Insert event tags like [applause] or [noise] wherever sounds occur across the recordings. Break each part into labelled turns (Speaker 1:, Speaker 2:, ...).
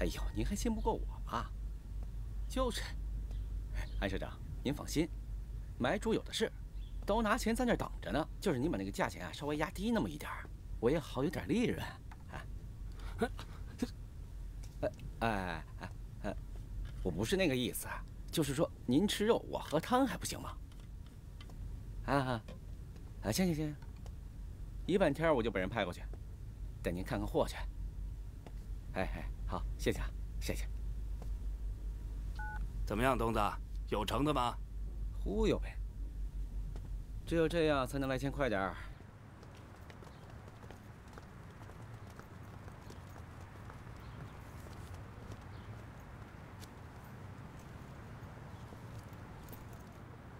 Speaker 1: 哎呦，您还信不过我吗？就是，安社长，您放心，买主有的是，都拿钱在那等着呢。就是您把那个价钱啊稍微压低那么一点儿我也好有点利润。哎，哎哎哎哎，我不是那个意思，就是说您吃肉，我喝汤还不行吗？啊啊，行行行，一半天我就把人派过去，带您看看货去。哎哎，好，谢谢啊，谢谢。
Speaker 2: 怎么样，东子，有成的吗？
Speaker 1: 忽悠呗，只有这样才能来钱快点儿。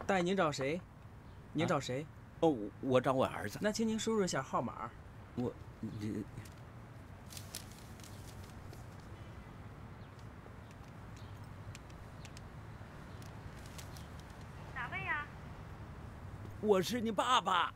Speaker 3: 大爷，您找谁？您找谁？
Speaker 1: 哦，我找我儿子。
Speaker 3: 那请您输入一下号码。
Speaker 1: 我，你。我是你爸爸。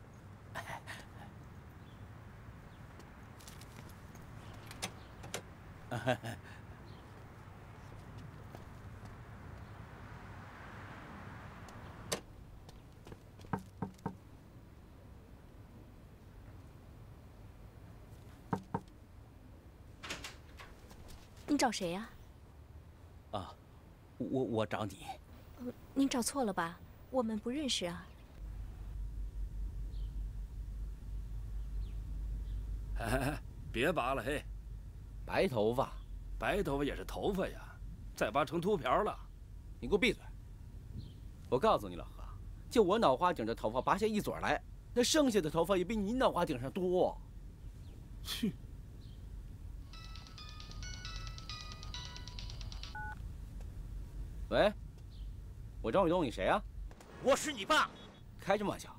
Speaker 4: 你找谁呀？
Speaker 1: 啊，我我找你。
Speaker 4: 您找错了吧？我们不认识啊。
Speaker 2: 别拔了嘿，
Speaker 1: 白头发，
Speaker 2: 白头发也是头发呀，再拔成秃瓢了。
Speaker 1: 你给我闭嘴！我告诉你老何，就我脑瓜顶的头发拔下一撮来，那剩下的头发也比你脑瓜顶上多。
Speaker 2: 去！
Speaker 1: 喂，我张伟东，你谁啊？
Speaker 5: 我是你爸。
Speaker 1: 开什么玩笑？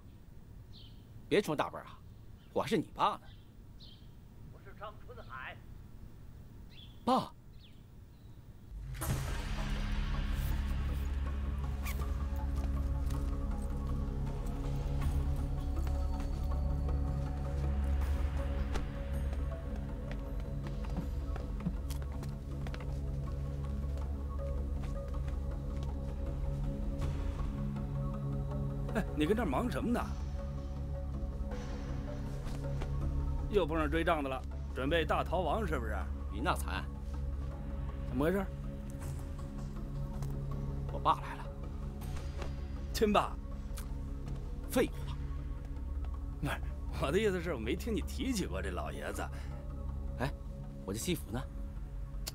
Speaker 1: 别充大辈啊！我还是你爸呢。爸，
Speaker 2: 哎，你跟这忙什么呢？又碰上追账的了，准备大逃亡是不是？
Speaker 1: 比那惨。
Speaker 2: 怎么回事？
Speaker 1: 我爸来了。
Speaker 2: 亲爸。
Speaker 1: 废话。
Speaker 2: 不是，我的意思是我没听你提起过这老爷子。
Speaker 1: 哎，我这西服呢？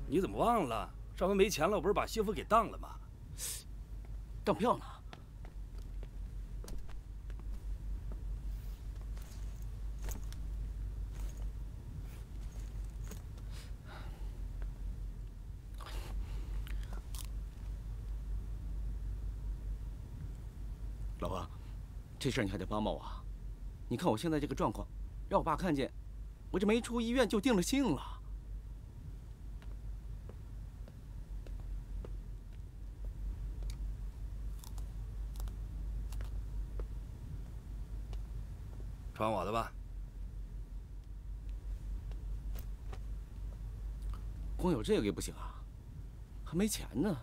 Speaker 2: 你怎么忘了？上回没钱了，我不是把西服给当了吗？
Speaker 1: 当票呢？这事儿你还得帮帮我。你看我现在这个状况，让我爸看见，我这没出医院就定了性了。
Speaker 2: 穿我的吧。
Speaker 1: 光有这个也不行啊，还没钱呢。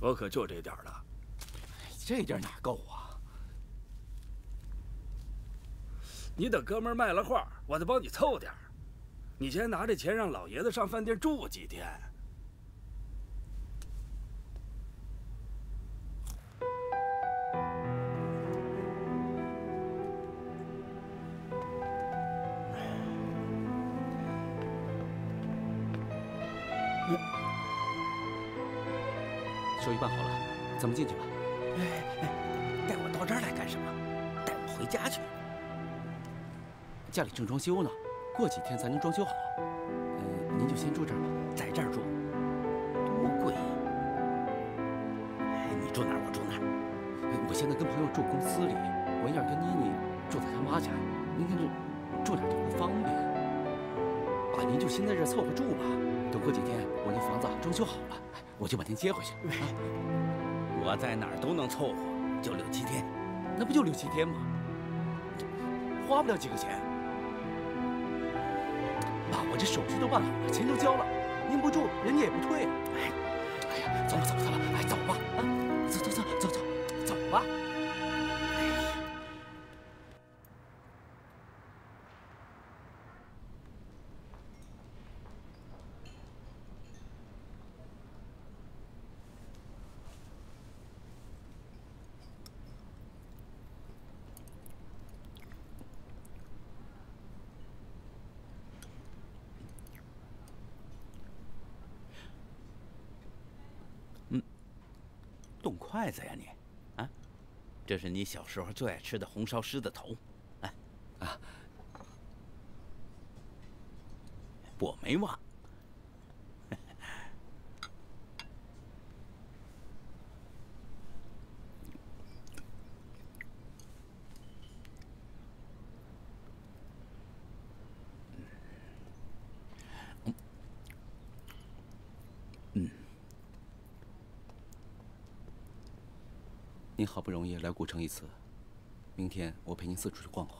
Speaker 2: 我可就这点了，
Speaker 1: 这点哪够啊？
Speaker 2: 你等哥们卖了画，我再帮你凑点你先拿着钱让老爷子上饭店住几天。
Speaker 1: 办好了，咱们进去吧。
Speaker 5: 哎，带我到这儿来干什么？带我回家去。
Speaker 1: 家里正装修呢，过几天才能装修好。嗯，您就先住这儿吧，
Speaker 5: 在这儿住，多贵呀！你住哪儿，我住哪儿。
Speaker 1: 我现在跟朋友住公司里，文燕跟妮妮住在他妈家。您看这住哪都不方便。您就先在这凑合住吧。等过几天我那房子装修好了。我就把您接回去。[laughs]
Speaker 5: 我在哪儿都能凑合，就六七天，
Speaker 1: 那不就六七天吗？花不了几个钱。爸，我这手续都办好了，钱都交了，您不住，人家也不退。哎，哎呀，走了走了走了，哎，走吧，啊，走走走走走，走吧。
Speaker 5: 动筷子呀你，啊，这是你小时候最爱吃的红烧狮子头，哎，啊，我没忘。
Speaker 1: 您好不容易来古城一次，明天我陪您四处去逛逛。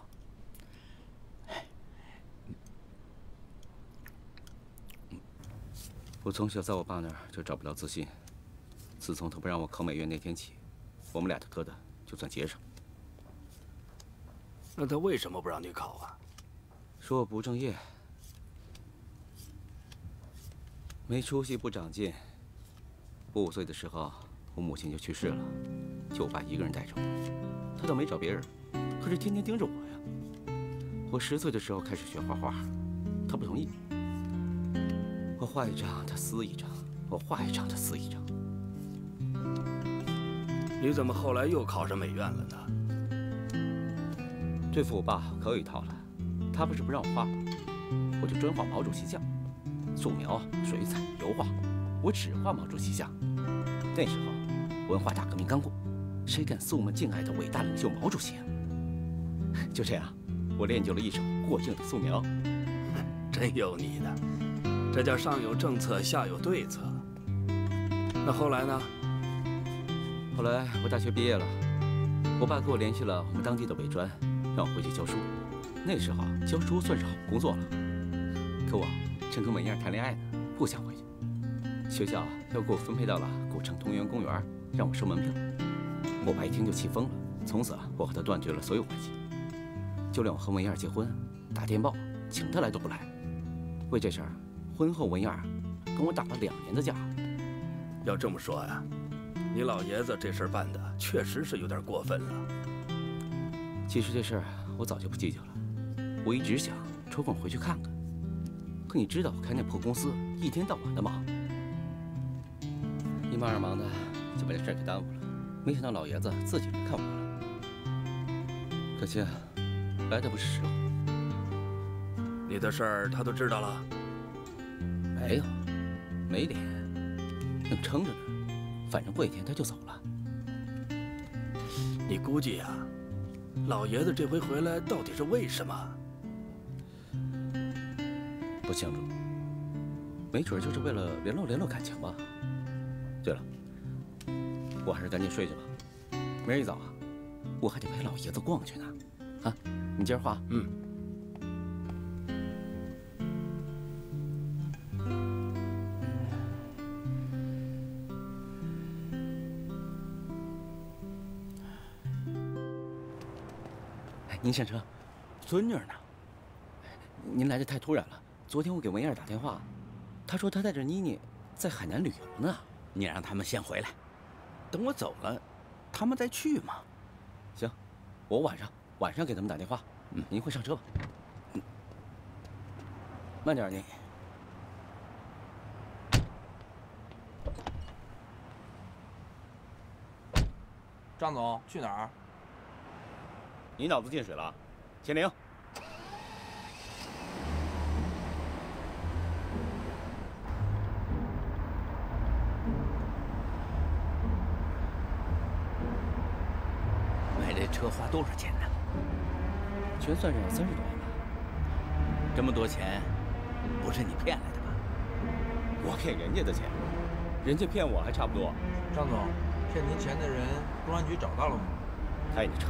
Speaker 1: 我从小在我爸那儿就找不到自信，自从他不让我考美院那天起，我们俩的疙瘩就算结上。
Speaker 2: 那他为什么不让你考啊？
Speaker 1: 说我不务正业，没出息，不长进。我五岁的时候，我母亲就去世了，就我爸一个人带着我。他倒没找别人，可是天天盯着我呀。我十岁的时候开始学画画，他不同意。我画一张，他撕一张；我画一张，他撕一张。
Speaker 2: 你怎么后来又考上美院了呢？
Speaker 1: 对付我爸可有一套了，他不是不让我画吗，我就专画毛主席像，素描、水彩、油画，我只画毛主席像。那时候文化大革命刚过，谁敢送我们敬爱的伟大领袖毛主席啊？就这样，我练就了一手过硬的素描。
Speaker 2: 真有你的，这叫上有政策，下有对策。那后来呢？
Speaker 1: 后来我大学毕业了，我爸给我联系了我们当地的伪专，让我回去教书。那时候教书算是好工作了，可我正跟文燕谈恋爱呢，不想回去。学校又给我分配到了古城同源公园，让我收门票。我爸一听就气疯了，从此啊我和他断绝了所有关系，就连我和文燕结婚，打电报请他来都不来。为这事儿，婚后文燕跟我打了两年的架。
Speaker 2: 要这么说呀，你老爷子这事儿办的确实是有点过分了。
Speaker 1: 其实这事儿我早就不计较了，我一直想抽空回去看看。可你知道我开那破公司一天到晚的忙，一忙二忙的就把这事儿给耽误了。没想到老爷子自己来看我了，可惜啊，来的不是时候。
Speaker 2: 你的事儿他都知道了？
Speaker 1: 没有，没脸，硬撑着呢。反正过几天他就走了。
Speaker 2: 你估计呀、老爷子这回回来到底是为什么？
Speaker 1: 不清楚，没准就是为了联络联络感情吧。我还是赶紧睡去吧，明儿一早啊，我还得陪老爷子逛去呢。啊，你接着画。
Speaker 2: 嗯。
Speaker 1: 哎，您上车，孙女儿呢？您来的太突然了。昨天我给文燕打电话，她说她带着妮妮在海南旅游呢。
Speaker 5: 你让他们先回来，等我走了，他们再去嘛。
Speaker 1: 行，我晚上晚上给他们打电话。
Speaker 5: 嗯
Speaker 1: 您快上车吧。嗯，慢点儿您。
Speaker 6: 张总去哪儿？
Speaker 1: 你脑子进水了？钱玲。算上三十多万吧
Speaker 5: 这么多钱不是你骗来的吧？
Speaker 1: 我骗人家的钱人家骗我还差不多。
Speaker 6: 张总骗您钱的人公安局找到了吗？
Speaker 1: 开你车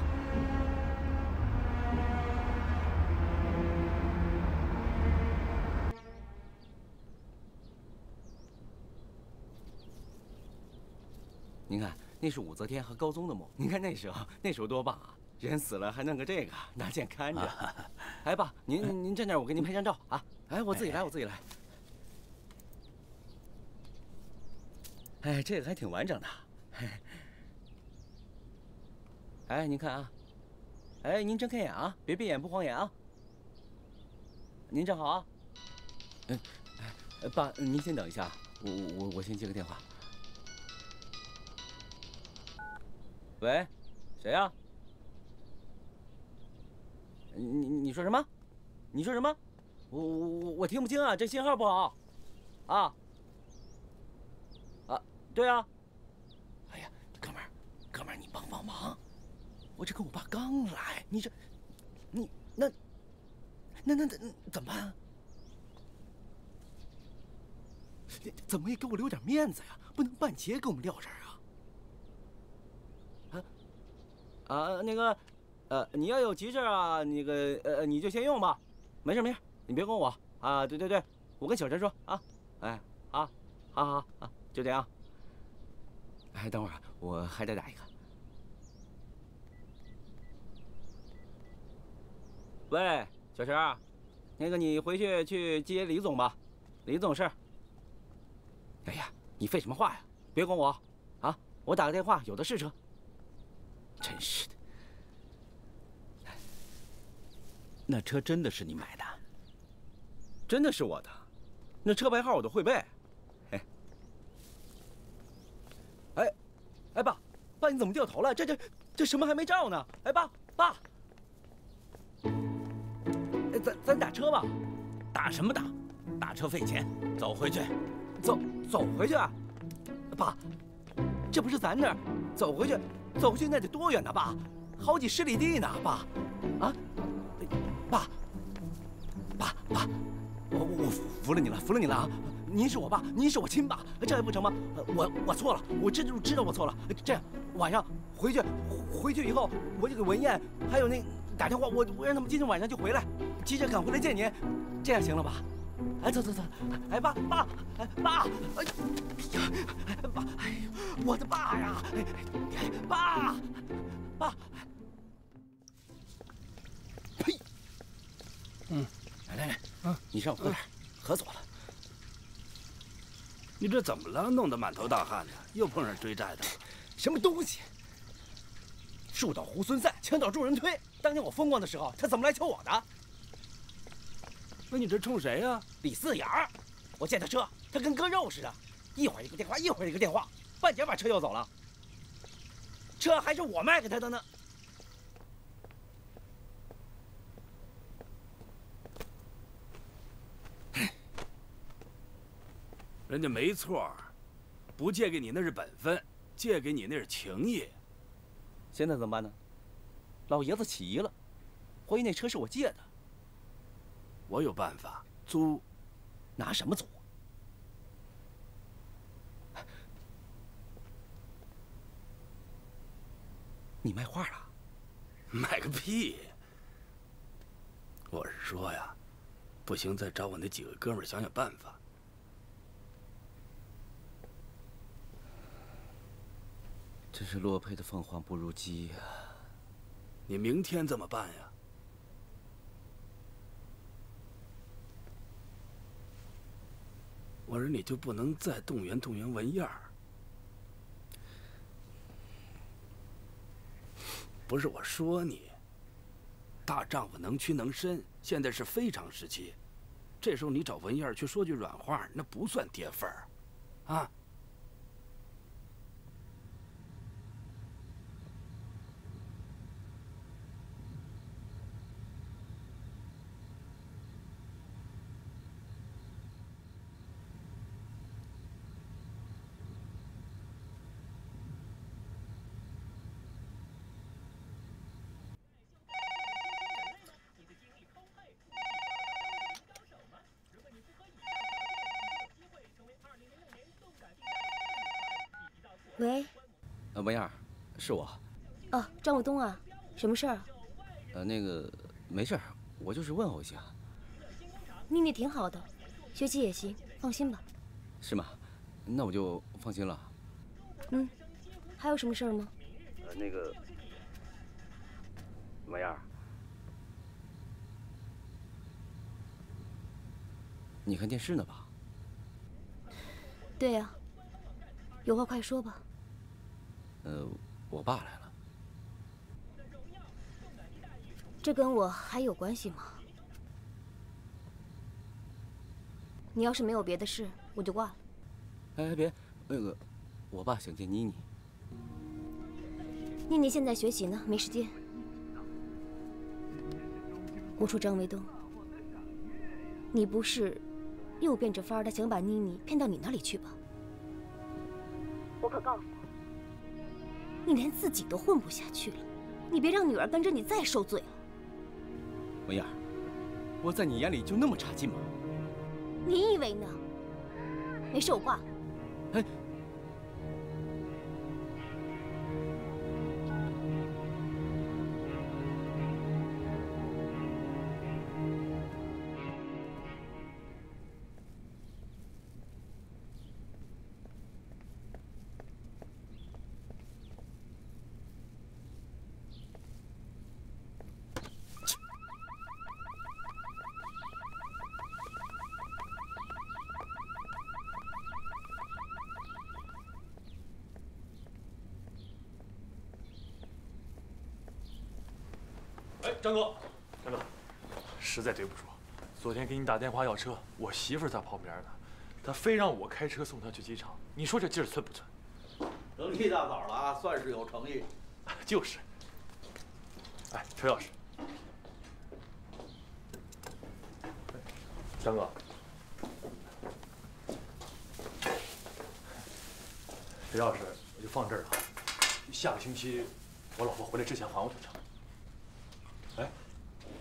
Speaker 1: 您看那是武则天和高宗的墓您看那时候那时候多棒啊。人死了还弄个这个，拿剑看着。哎，爸，您您站那儿，我给您拍张照啊！哎，我自己来，我自己来。哎，这个还挺完整的。哎，您看啊，哎，您睁开眼啊，别闭眼不晃眼啊。您站好啊。嗯，哎，爸，您先等一下，我我我先接个电话。喂，谁呀？你你你说什么？你说什么？我我我听不清啊，这信号不好。啊。啊，对啊。哎呀，哥们儿，哥们儿，你帮帮忙！我这跟我爸刚来，你这，你那，那那那怎么办？怎么也给我留点面子呀？不能半截给我们撂这儿啊！啊啊，那个，呃，你要有急事啊，那个呃，你就先用吧，没事没事，你别管我啊。对对对，我跟小陈说啊，哎，啊，好好好，就这样。哎，等会儿我还得打一个。喂，小陈，那个你回去去接李总吧，李总是。哎呀，你废什么话呀？别管我，啊，我打个电话，有的是车。真是的，
Speaker 5: 那车真的是你买的？
Speaker 1: 真的是我的，那车牌号我都会背。哎，哎，哎，爸，爸你怎么掉头了？这这这什么还没照呢？哎，爸爸。咱咱打车吧，
Speaker 5: 打什么打？打车费钱，走回去，
Speaker 1: 走走回去啊！爸，这不是咱这儿，走回去，走回去那得多远呢？爸，好几十里地呢！爸，爸，我我服了你了，服了你了啊！您是我爸，您是我亲爸，这还不成吗？我我错了，我知知道我错了。这样，晚上回去回去以后，我就给文燕还有那。打电话，我我让他们今天晚上就回来，急着赶回来见您，这样行了吧？哎，走走走，哎爸爸，哎爸，哎呀，爸，哎呦，我的爸呀，哎爸，爸，呸，嗯，你上我喝点，渴死我了。
Speaker 2: 你这怎么了？弄得满头大汗的，又碰上追债的？
Speaker 1: 什么东西？树倒猢狲散，墙倒众人推。当年我风光的时候，他怎么来求我的？
Speaker 2: 那你这冲谁呀？
Speaker 1: 李四眼儿！我见他车，他跟割肉似的，一会儿一个电话，一会儿一个电话，半截把车要走了。车还是我卖给他的呢。
Speaker 2: 人家没错，不借给你那是本分，借给你那是情谊。
Speaker 1: 现在怎么办呢？老爷子起疑了，怀疑那车是我借的。
Speaker 2: 我有办法，租。
Speaker 1: 拿什么租？你卖画啊？[laughs]
Speaker 2: 卖个屁！我是说呀，不行，再找我那几个哥们想想办法。
Speaker 1: 真是落配的凤凰不如鸡呀！
Speaker 2: 你明天怎么办呀？我说你就不能再动员动员文燕儿？不是我说你，大丈夫能屈能伸，现在是非常时期，这时候你找文燕儿去说句软话，那不算跌份儿，啊？
Speaker 7: 喂，
Speaker 1: 呃，文燕，是我。
Speaker 7: 哦，张武东啊，什么事儿？
Speaker 1: 呃，那个没事儿，我就是问候一下。
Speaker 7: 妮妮挺好的，学习也行，放心吧。
Speaker 1: 是吗？那我就放心了。
Speaker 7: 嗯，还有什么事儿吗？
Speaker 1: 呃，那个，文燕，你看电视呢吧？
Speaker 7: 对呀、有话快说吧。
Speaker 1: 呃，我爸来了。
Speaker 7: 这跟我还有关系吗？你要是没有别的事，我就挂了。
Speaker 1: 哎，别，那个，我爸想见妮妮。
Speaker 7: 妮妮现在学习呢，没时间。我说张卫东，你不是又变着法儿的想把妮妮骗到你那里去吧？我可告诉你，你连自己都混不下去了，你别让女儿跟着你再受罪了。
Speaker 1: 文燕，我在你眼里就那么差劲吗？
Speaker 7: 你以为呢？没事，我挂了。
Speaker 1: 哎，
Speaker 8: 张哥，张哥，实在对不住，昨天给你打电话要车，我媳妇在旁边呢，她非让我开车送她去机场，你说这劲儿寸不寸？
Speaker 9: 等一大早了啊，算是有诚意。[laughs]
Speaker 8: 就是。哎，车钥匙。张哥，这钥匙我就放这儿了，下个星期我老婆回来之前还我就成。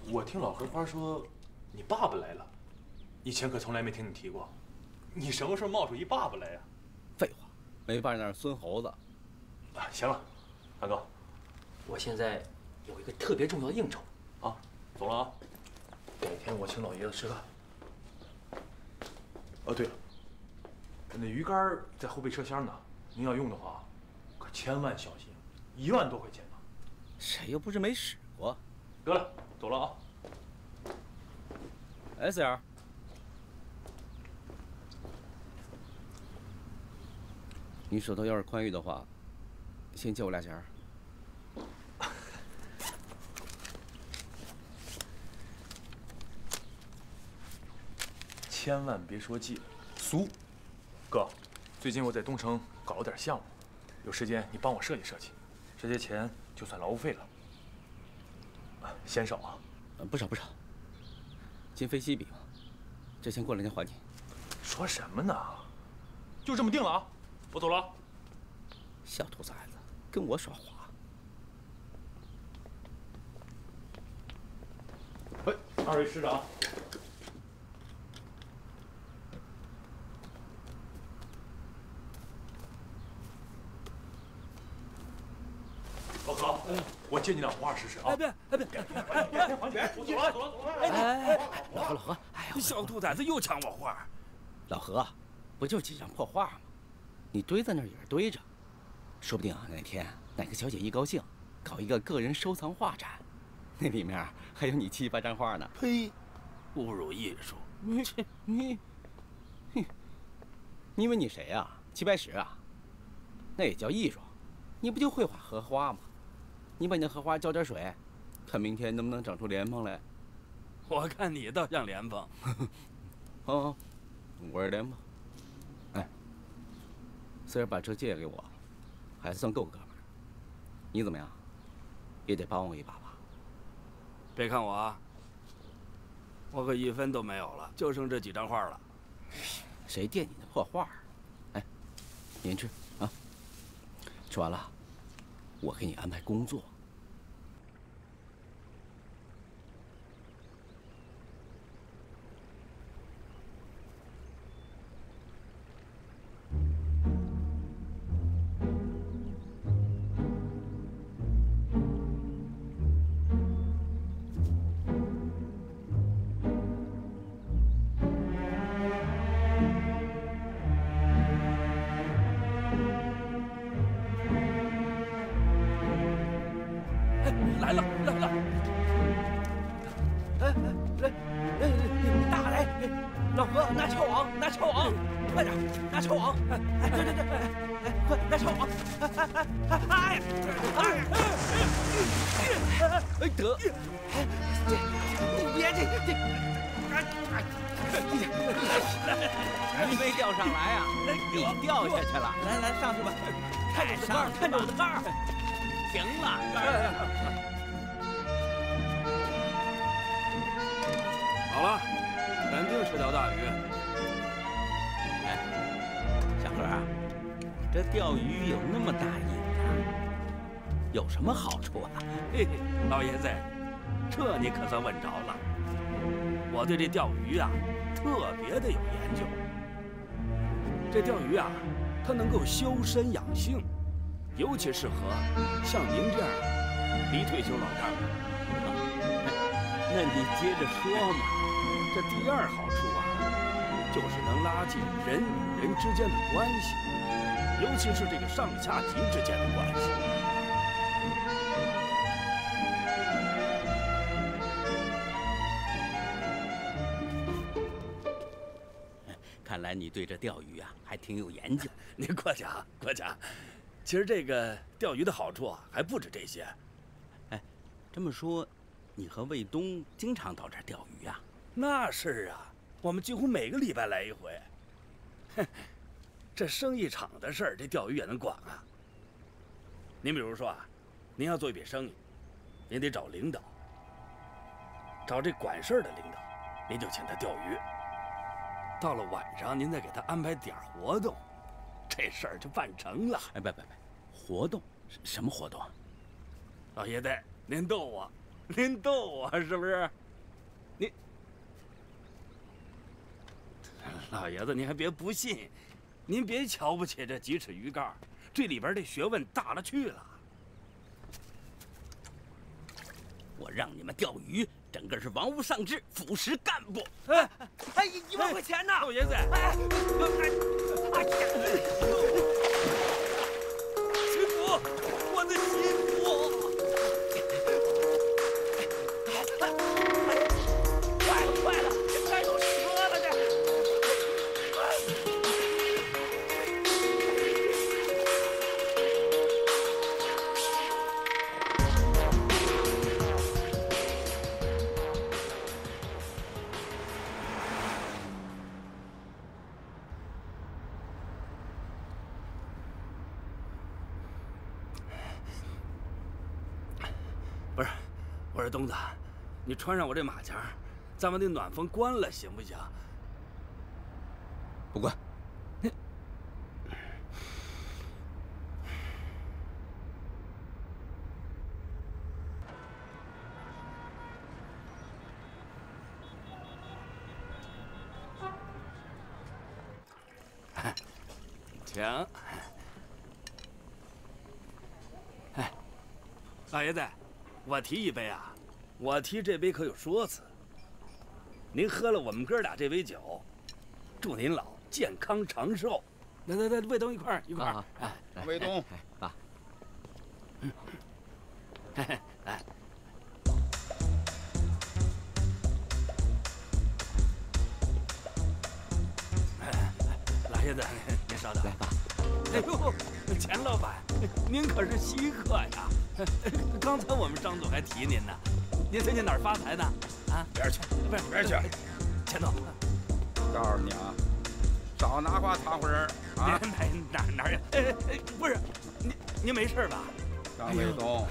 Speaker 8: 哎，我听老荷花说，你爸爸来了，以前可从来没听你提过，你什么时候冒出一爸爸来呀、
Speaker 1: 废话，没爸那是孙猴子。
Speaker 8: 啊？行了，大哥，我现在有一个特别重要的应酬，啊，走了啊。改天我请老爷子吃饭。哦，对了，那鱼竿在后备车厢呢，您要用的话，可千万小心，一万多块钱呢。
Speaker 1: 谁又不是没使过？
Speaker 8: 得了，走了啊。
Speaker 1: 哎，四眼，你手头要是宽裕的话，先借我俩钱儿。
Speaker 8: 千万别说借，俗。哥，最近我在东城搞了点项目，有时间你帮我设计设计，这些钱就算劳务费了。啊嫌少啊？
Speaker 1: 呃不少不少，今非昔比嘛。这钱过两天还你。
Speaker 8: 说什么呢？就这么定了啊！我走了啊。
Speaker 1: 小兔崽子，跟我耍滑。
Speaker 8: 喂，二位师长。老何，我借你两画试试啊！
Speaker 2: 哎别哎别别别
Speaker 8: 还钱！我走了，走了，走了！
Speaker 2: 哎哎，
Speaker 1: 老何老何，哎呀，
Speaker 2: 小兔崽子又抢我画。
Speaker 1: 老何，不就几张破画吗？你堆在那儿也是堆着，说不定啊哪天哪个小姐一高兴，搞一个个人收藏画展，那里面还有你七八张画呢。
Speaker 2: 呸！侮辱艺术！
Speaker 1: 你你，哼，你以为你谁呀、齐白石啊？那也叫艺术？你不就会画荷花吗？你把你的荷花浇点水，看明天能不能长出莲蓬来。
Speaker 2: 我看你倒像莲蓬。[laughs]
Speaker 1: 哦，我是莲蓬。哎，虽然把车借给我，还算够哥们儿。你怎么样？也得帮我一把吧？
Speaker 2: 别看我啊，我可一分都没有了，就剩这几张画了。
Speaker 1: 谁惦你那破画儿？哎，您吃啊。吃完了，我给你安排工作。
Speaker 5: 掉下去了。
Speaker 1: 来来，上去吧。看着我的杆看着我的杆
Speaker 5: 行了。
Speaker 2: 好了，肯定是条大鱼。
Speaker 5: 哎，小何啊，这钓鱼有那么大瘾啊？有什么好处啊？
Speaker 2: 嘿嘿，老爷子，这你可算问着了。我对这钓鱼啊，特别的有研究。这钓鱼啊，它能够修身养性，尤其适合像您这样离退休老干部。
Speaker 5: 那你接着说嘛。
Speaker 2: 这第二好处啊，就是能拉近人与人之间的关系，尤其是这个上下级之间的关系。
Speaker 5: 对这钓鱼啊还挺有研究。[laughs]
Speaker 2: 您过奖过奖。其实这个钓鱼的好处啊还不止这些。
Speaker 5: 哎，这么说，你和卫东经常到这儿钓鱼啊？
Speaker 2: 那是啊，我们几乎每个礼拜来一回。哼，这生意场的事儿，这钓鱼也能管啊。您比如说啊，您要做一笔生意，您得找领导，找这管事儿的领导，您就请他钓鱼。到了晚上，您再给他安排点活动，这事儿就办成了。
Speaker 5: 哎，别别别，活动？什么活动？
Speaker 2: 老爷子，您逗我，您逗我是不是？您，老爷子，您还别不信，您别瞧不起这几尺鱼竿，这里边这学问大了去了。
Speaker 5: 我让你们钓鱼。整个是王屋丧志，腐蚀干部。
Speaker 1: 哎，哎，一万块钱呢，
Speaker 2: 老爷子。哎，
Speaker 1: 哎，
Speaker 2: 哎呀，媳妇，我的媳穿上我这马甲，咱把那暖风关了，行不行？
Speaker 1: 不关。
Speaker 2: 你请。哎，老爷子。我提一杯啊！我提这杯可有说辞。您喝了我们哥俩这杯酒，祝您老健康长寿。来来来，卫东一块儿一块儿。
Speaker 1: 哎，
Speaker 5: 卫东，
Speaker 1: 爸。
Speaker 2: 嗯。哎。老爷子，您稍等。
Speaker 1: 来，爸。
Speaker 2: 哎呦，钱老板，您可是稀客呀！刚才我们张总还提您呢，您最近哪儿发财呢？啊，
Speaker 10: 边儿去，
Speaker 2: 不是
Speaker 10: 边儿去。
Speaker 2: 钱总，
Speaker 10: 告诉你啊，少拿话淌浑儿啊！
Speaker 2: 哪哪哪有？哎哎，不是，您您没事吧？
Speaker 10: 张卫东，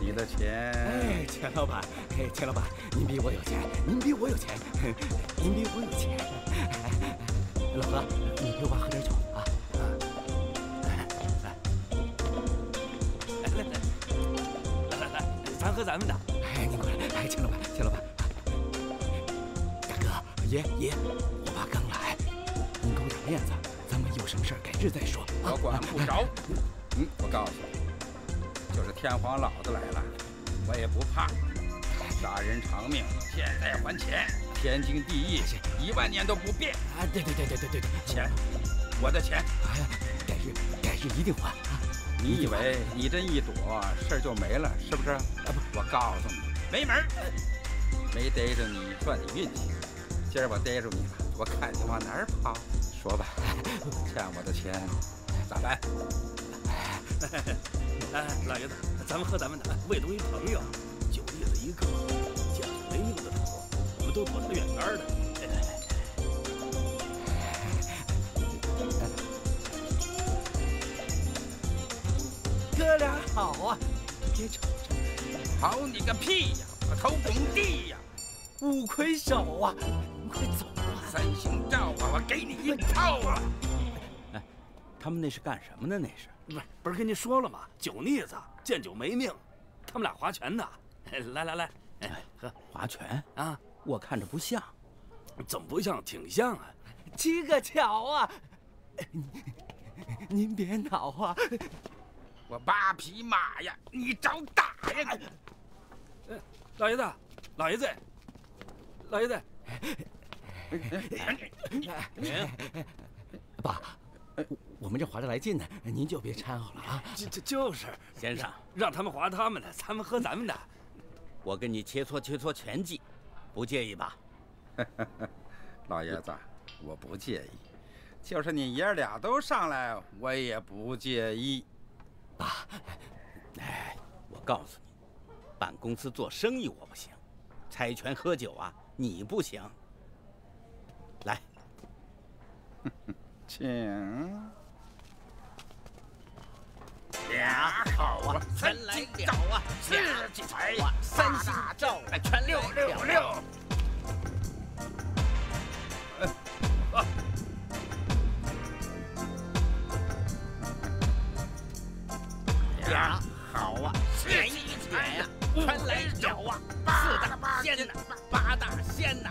Speaker 10: 你的钱。
Speaker 1: 哎，钱老板，哎，钱老板，您比我有钱，您比我有钱，您比我有钱。老何，你陪我爸喝点酒
Speaker 2: 喝咱们的，
Speaker 1: 哎，您过来，哎，钱老板，钱老板，大哥，爷爷，我爸刚来，您给我点面子，咱们有什么事改日再说。
Speaker 10: 我管不着，嗯，我告诉你，就是天皇老子来了，我也不怕。杀人偿命，欠债还钱，天经地义，一万年都不变。
Speaker 1: 啊，对对对对对对对，
Speaker 10: 钱，我的钱，
Speaker 1: 哎，改日改日一定还啊。
Speaker 10: 你以为你这一躲事儿就没了，是不是？我告诉你，没门！没逮着你算你运气，今儿我逮住你了，我看你往哪儿跑。说吧，[laughs] 欠我的钱咋办？[laughs]
Speaker 2: 哎，老爷子，咱们喝咱们的，卫东一朋友，酒腻子一个，捡了没命的主，我们都躲得远远的。[laughs]
Speaker 3: 哥俩好啊！别吵吵，
Speaker 10: 好你个屁呀！我头拱地呀！
Speaker 3: 五魁首啊！快走啊！
Speaker 10: 三星照啊！我给你一炮啊！
Speaker 5: 哎，他们那是干什么的？那是？
Speaker 2: 不是不是跟您说了吗？酒腻子见酒没命，他们俩划拳呢。来来来，哎，喝
Speaker 5: 划拳
Speaker 2: 啊！
Speaker 5: 我看着不像，
Speaker 2: 怎么不像？挺像啊！
Speaker 3: 七个巧啊！您别恼啊！
Speaker 10: 我八匹马呀，你找打呀！
Speaker 2: 老爷子，老爷子，老爷子，您
Speaker 1: 爸，我们这划得来劲呢，您就别掺和了啊！
Speaker 2: 就就就是
Speaker 5: 先生，
Speaker 2: 让他们划他们的，咱们喝咱们的。
Speaker 5: 我跟你切磋切磋拳技，不介意吧？
Speaker 10: 老爷子，我不介意，就是你爷俩都上来，我也不介意。
Speaker 1: 爸，
Speaker 5: 哎，我告诉你，办公司做生意我不行，猜拳喝酒啊，你不行。来，
Speaker 10: 请。
Speaker 5: 俩好啊，全来找啊，四季财啊，三星照啊，全六六六。好啊，点一点呀，全来脚啊，四大仙呐，八大仙呐。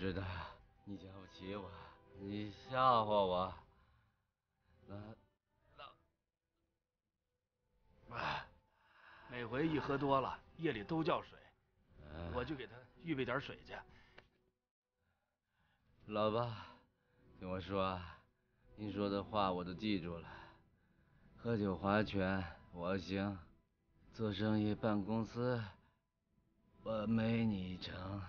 Speaker 1: 知道你瞧不起我，你笑话我。那那，啊，
Speaker 2: 每回一喝多了，夜里都叫水，
Speaker 1: 嗯
Speaker 2: 我就给他预备点水去。
Speaker 1: 老爸，听我说啊，您说的话我都记住了。喝酒划拳我行，做生意办公司我没你成。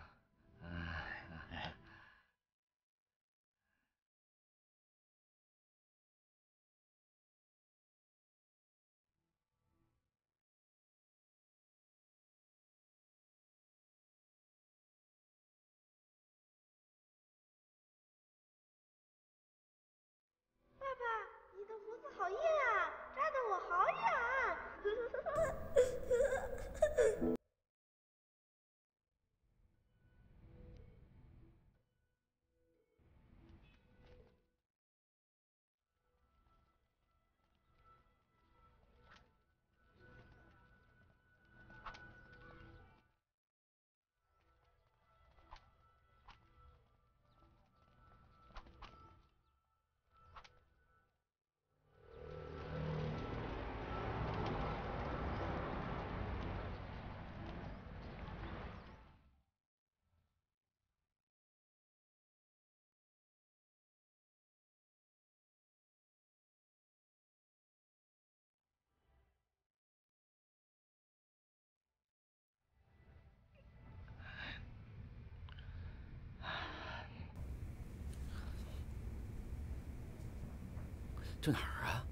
Speaker 1: 这哪儿啊？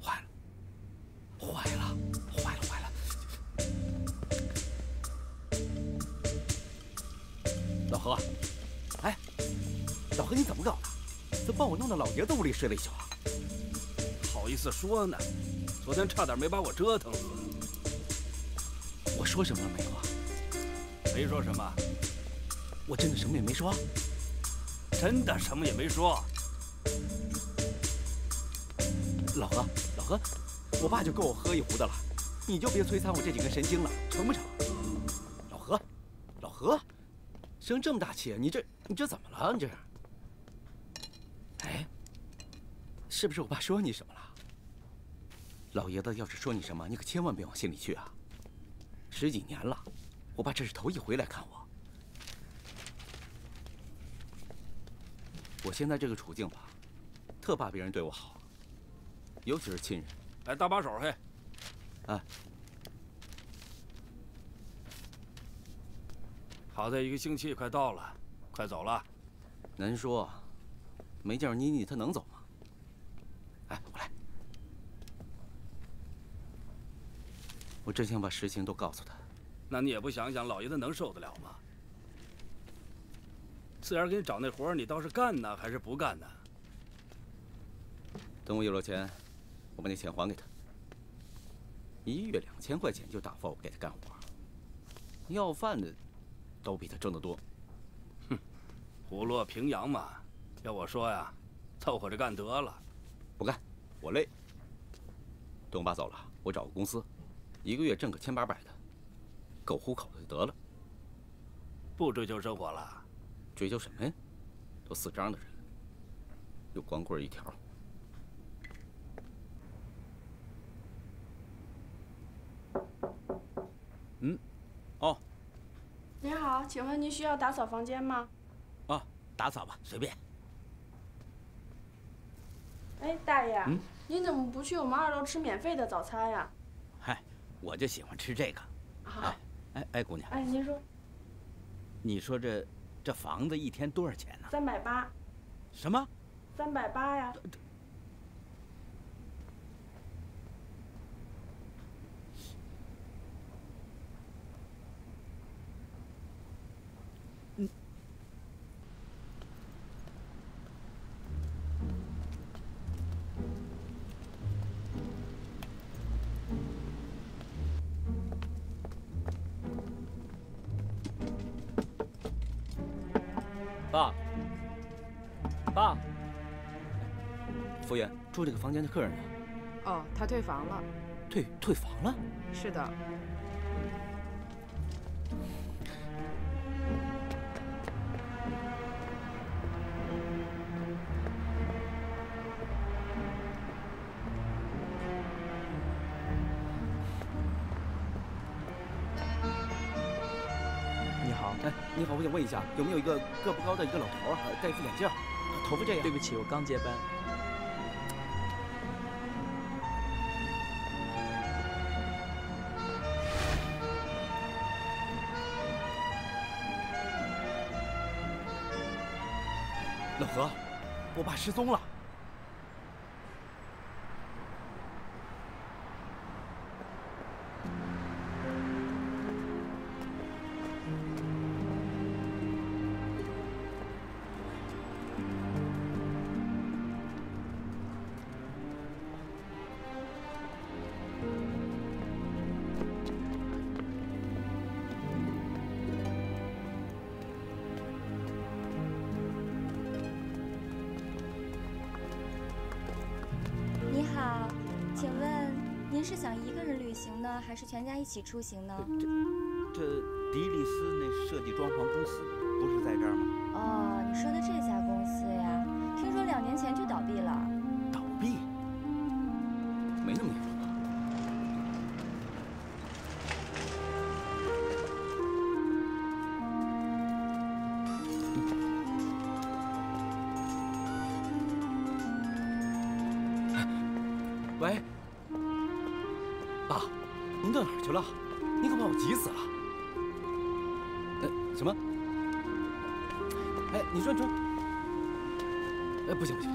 Speaker 1: 坏了，坏了，坏了，坏了！老何，哎，老何你怎么搞的？怎么把我弄到老爷子屋里睡了一宿啊？
Speaker 2: 好意思说呢？昨天差点没把我折腾死。
Speaker 1: 我说什么了没有啊？
Speaker 2: 没说什么。
Speaker 1: 我真的什么也没说。
Speaker 2: 真的什么也没说。
Speaker 1: 老何，老何，我爸就够我喝一壶的了，你就别摧残我这几根神经了，成不成？老何，老何，生这么大气，你这你这怎么了？你这是？哎，是不是我爸说你什么了？老爷子要是说你什么，你可千万别往心里去啊！十几年了，我爸这是头一回来看我。我现在这个处境吧，特怕别人对我好，尤其是亲人。
Speaker 2: 来搭把手，嘿。
Speaker 1: 哎。
Speaker 2: 好在一个星期快到了，快走了。
Speaker 1: 难说，没见着妮妮，她能走吗？哎，我来。我真想把实情都告诉她。
Speaker 2: 那你也不想想，老爷子能受得了吗？自然给你找那活你倒是干呢，还是不干呢？
Speaker 1: 等我有了钱，我把那钱还给他。一月两千块钱就打发我给他干活，要饭的都比他挣得多。
Speaker 2: 哼，虎落平阳嘛，要我说呀，凑合着干得了。
Speaker 1: 不干，我累。等我爸走了，我找个公司。一个月挣个千八百的，够糊口的就得了。
Speaker 2: 不追求生活了，
Speaker 1: 追求什么呀？都四张的人，有光棍一条。
Speaker 5: 嗯，哦。
Speaker 11: 您好，请问您需要打扫房间吗？
Speaker 5: 哦，打扫吧，随便。
Speaker 11: 哎，大爷，嗯，您怎么不去我们二楼吃免费的早餐呀？
Speaker 5: 嗨我就喜欢吃这个。
Speaker 11: 好，
Speaker 5: 哎哎，姑娘。
Speaker 11: 哎，您说。
Speaker 5: 你说这这房子一天多少钱呢？
Speaker 11: 三百八。
Speaker 5: 什么？
Speaker 11: 三百八呀。
Speaker 1: 爸，爸，服务员，住这个房间的客人呢？
Speaker 12: 哦，他退房了。
Speaker 1: 退退房了？
Speaker 12: 是的。
Speaker 1: 问一下，有没有一个个不高的一个老头戴一副眼镜，头发这样？
Speaker 3: 对不起，我刚接班。
Speaker 1: 老何，我爸失踪了。
Speaker 13: 全家一起出行呢？
Speaker 5: 这这迪丽斯那设计装潢公司不是在这儿吗？
Speaker 13: 哦，你说的这家公司呀，听说两年前就倒闭了。
Speaker 1: 了？你可把我急死了！呃，什么？哎，你说你说，哎，不行不行，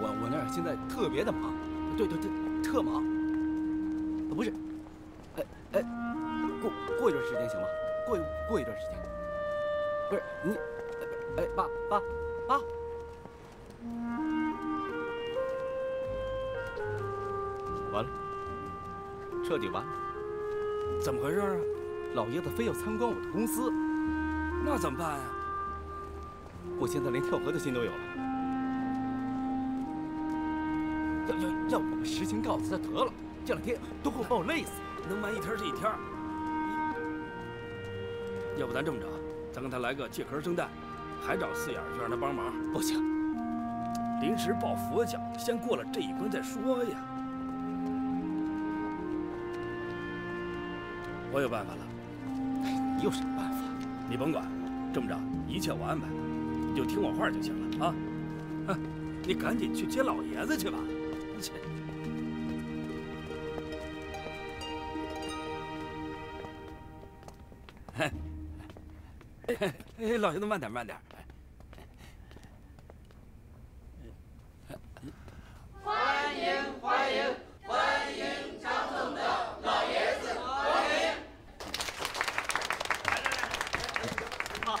Speaker 1: 我我我那儿现在特别的忙，对对对，特忙。
Speaker 2: 怎么回事啊？
Speaker 1: 老爷子非要参观我的公司，
Speaker 2: 那怎么办呀？
Speaker 1: 我现在连跳河的心都有了。要要要我们实情告诉他得了，这两天都快把我累死了。
Speaker 2: 能瞒一天是一天。要不咱这么着，咱跟他来个借壳生蛋，还找四眼去让他帮忙。
Speaker 1: 不行，
Speaker 2: 临时抱佛脚，先过了这一关再说呀。我有办法了。
Speaker 1: 你有什么办法？
Speaker 2: 你甭管，这么着，一切我安排，你就听我话就行了啊。啊，你赶紧去接老爷子去吧。切。哎哎哎，老爷子慢点慢点。
Speaker 14: 欢迎欢迎欢迎张总的老爷子光临。
Speaker 2: 好。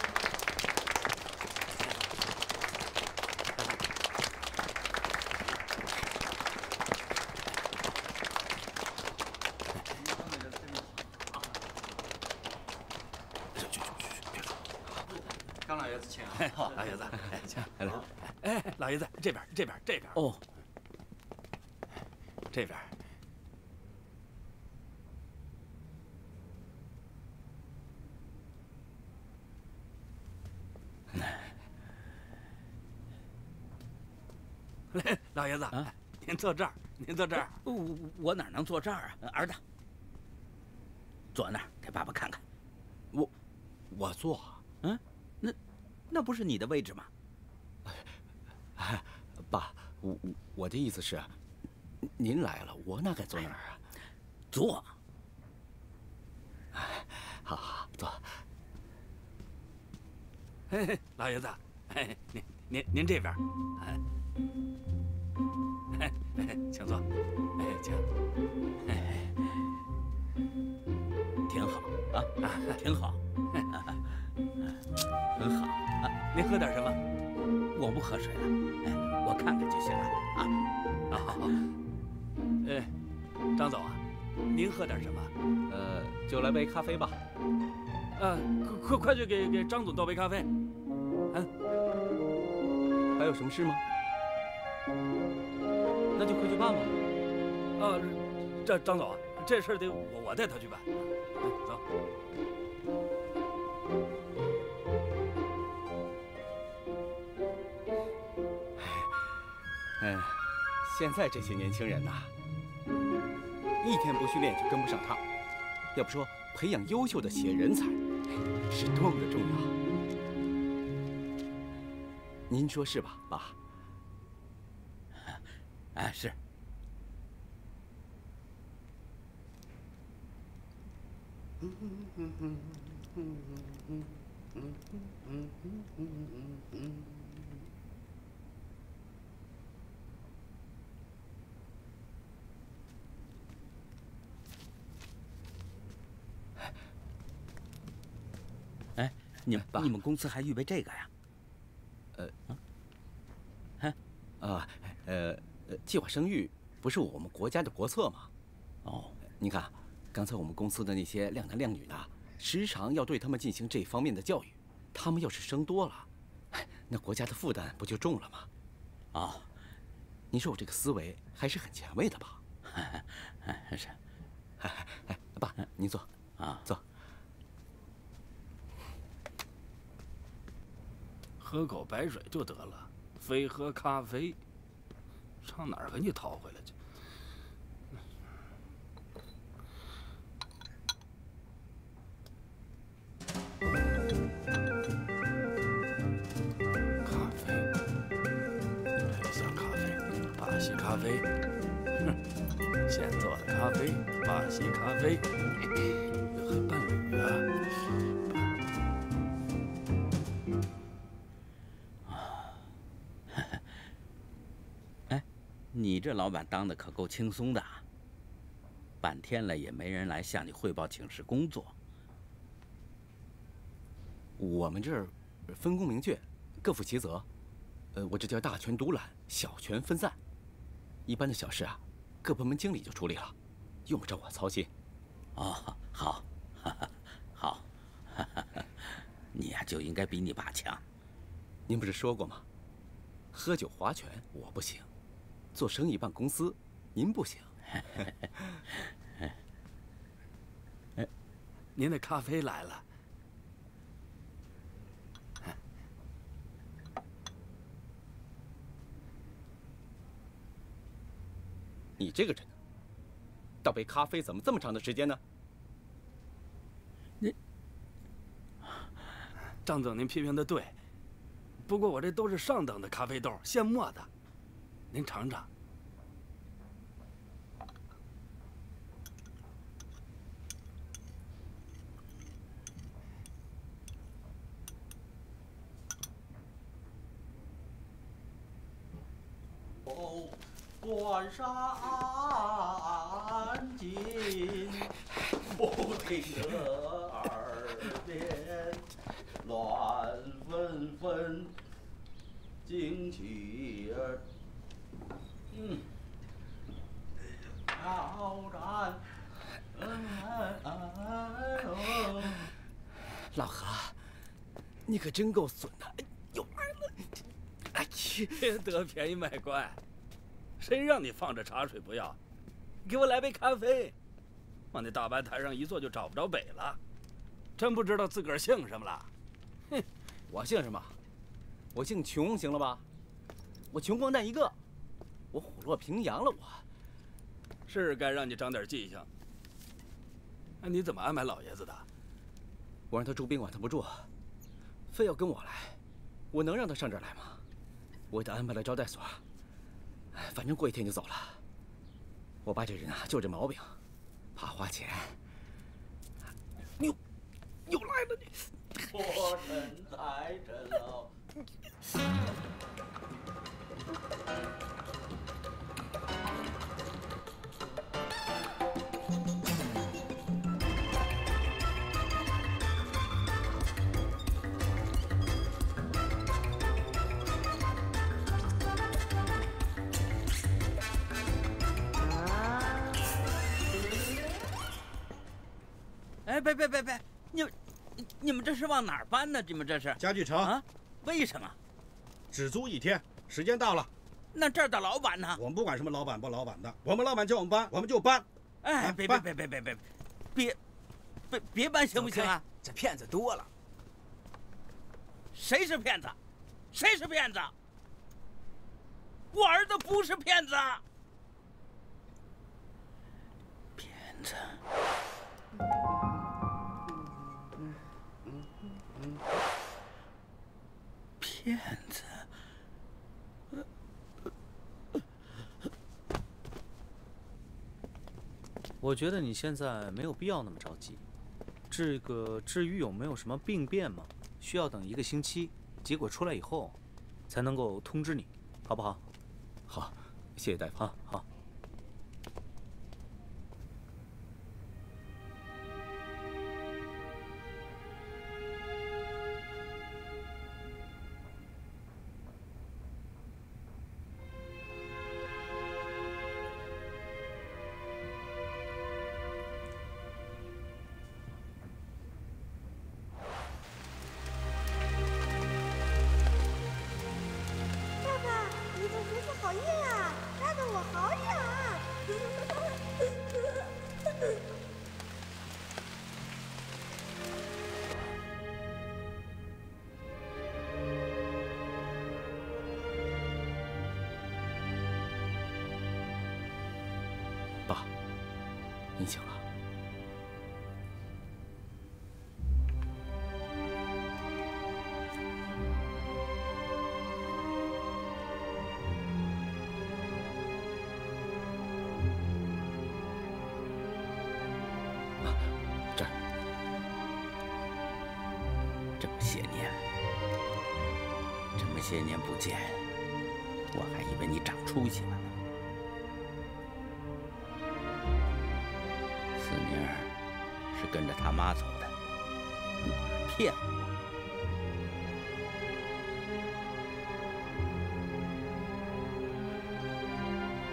Speaker 10: 请。[laughs]
Speaker 2: 好，老爷子，哎，请。来，哎，老爷子，这边，这边，这边。
Speaker 1: 哦，
Speaker 2: 这边。[laughs] 来，老爷子，您坐这儿，您坐这儿。
Speaker 5: 我我哪能坐这儿啊，儿子？坐那儿给爸爸看看。
Speaker 1: 我我坐。
Speaker 5: 嗯，那那不是你的位置吗？
Speaker 1: 爸，我我我的意思是，您来了，我哪敢坐哪儿啊？
Speaker 5: 坐。
Speaker 1: 好好坐。
Speaker 2: 嘿嘿，老爷子，哎，您您您这边，哎，哎，请坐，哎，请，哎，
Speaker 5: 挺好啊啊，挺好，
Speaker 2: 喝点什么？
Speaker 5: 我不喝水了，哎，我看看就行了啊。
Speaker 2: 啊，好好。哎，张总啊，您喝点什么？
Speaker 1: 呃，就来杯咖啡吧。
Speaker 2: 啊，快快快去给给张总倒杯咖啡。嗯，
Speaker 1: 还有什么事吗？那就快去办吧。
Speaker 2: 啊，这张总，这事儿得我我带他去办。
Speaker 1: 现在这些年轻人呐，一天不训练就跟不上趟。要不说培养优秀的企业人才是多么的重要。您说是吧，爸？
Speaker 5: 哎，是。[laughs] 哎，你们你们公司还预备这个呀？
Speaker 1: 呃，啊，啊，呃，呃，计划生育不是我们国家的国策吗？
Speaker 5: 哦，
Speaker 1: 您看，刚才我们公司的那些靓男靓女呢，时常要对他们进行这方面的教育。他们要是生多了，那国家的负担不就重了吗？
Speaker 5: 啊，
Speaker 1: 您说我这个思维还是很前卫的吧？[laughs]
Speaker 5: 是，
Speaker 1: 哎，[laughs] 爸，您坐
Speaker 5: 啊，
Speaker 1: 坐。
Speaker 2: 喝口白水就得了，非喝咖啡，上哪儿给你讨回来去？咖啡，小咖啡，巴西咖啡，哼，现做的咖啡，巴西咖啡，
Speaker 5: 你这老板当的可够轻松的，半天了也没人来向你汇报请示工作。
Speaker 1: 我们这儿分工明确，各负其责。呃，我这叫大权独揽，小权分散。一般的小事啊，各部门经理就处理了，用不着我操心。
Speaker 5: 哦，好，[laughs] 好，[laughs] 你呀就应该比你爸强。
Speaker 1: 您不是说过吗？喝酒划拳我不行，做生意办公司您不行。
Speaker 2: 您的咖啡来了。
Speaker 1: 你这个人，倒杯咖啡怎么这么长的时间呢？
Speaker 2: 你，张总，您批评的对。不过我这都是上等的咖啡豆，现磨的，您尝尝。
Speaker 9: 哦，关山静，不听得耳边乱纷纷，惊起儿，嗯，挑战，
Speaker 1: 老何，你可真够损的，又来了！
Speaker 2: 哎去，得便宜卖乖，谁让你放着茶水不要？给我来杯咖啡，往那大班台上一坐就找不着北了，真不知道自个儿姓什么了。
Speaker 1: 哼，我姓什么？我姓穷，行了吧？我穷光蛋一个，我虎落平阳了，我
Speaker 2: 是该让你长点记性。那你怎么安排老爷子的？
Speaker 1: 我让他住宾馆，他不住，非要跟我来，我能让他上这儿来吗？我给他安排了招待所，反正过一天就走了。我爸这人啊，就这毛病，怕花钱。又又来了你！
Speaker 5: 别别别别，你你们这是往哪儿搬呢？你们这是
Speaker 15: 家具城
Speaker 5: 啊？为什么？
Speaker 15: 只租一天，时间到了。
Speaker 5: 那这儿的老板呢？
Speaker 15: 我们不管什么老板不老板的，我们老板叫我们搬，我们就搬。
Speaker 5: 哎，别别别别别别，别别别搬行不行啊？
Speaker 3: 这骗子多了。
Speaker 5: 谁是骗子？谁是骗子？我儿子不是骗子。骗子。骗子。
Speaker 16: 我觉得你现在没有必要那么着急。这个至于有没有什么病变吗？需要等一个星期，结果出来以后，才能够通知你，好不好？
Speaker 1: 好，谢谢大夫。
Speaker 16: 啊，好。
Speaker 5: 跟着他妈走的，骗我！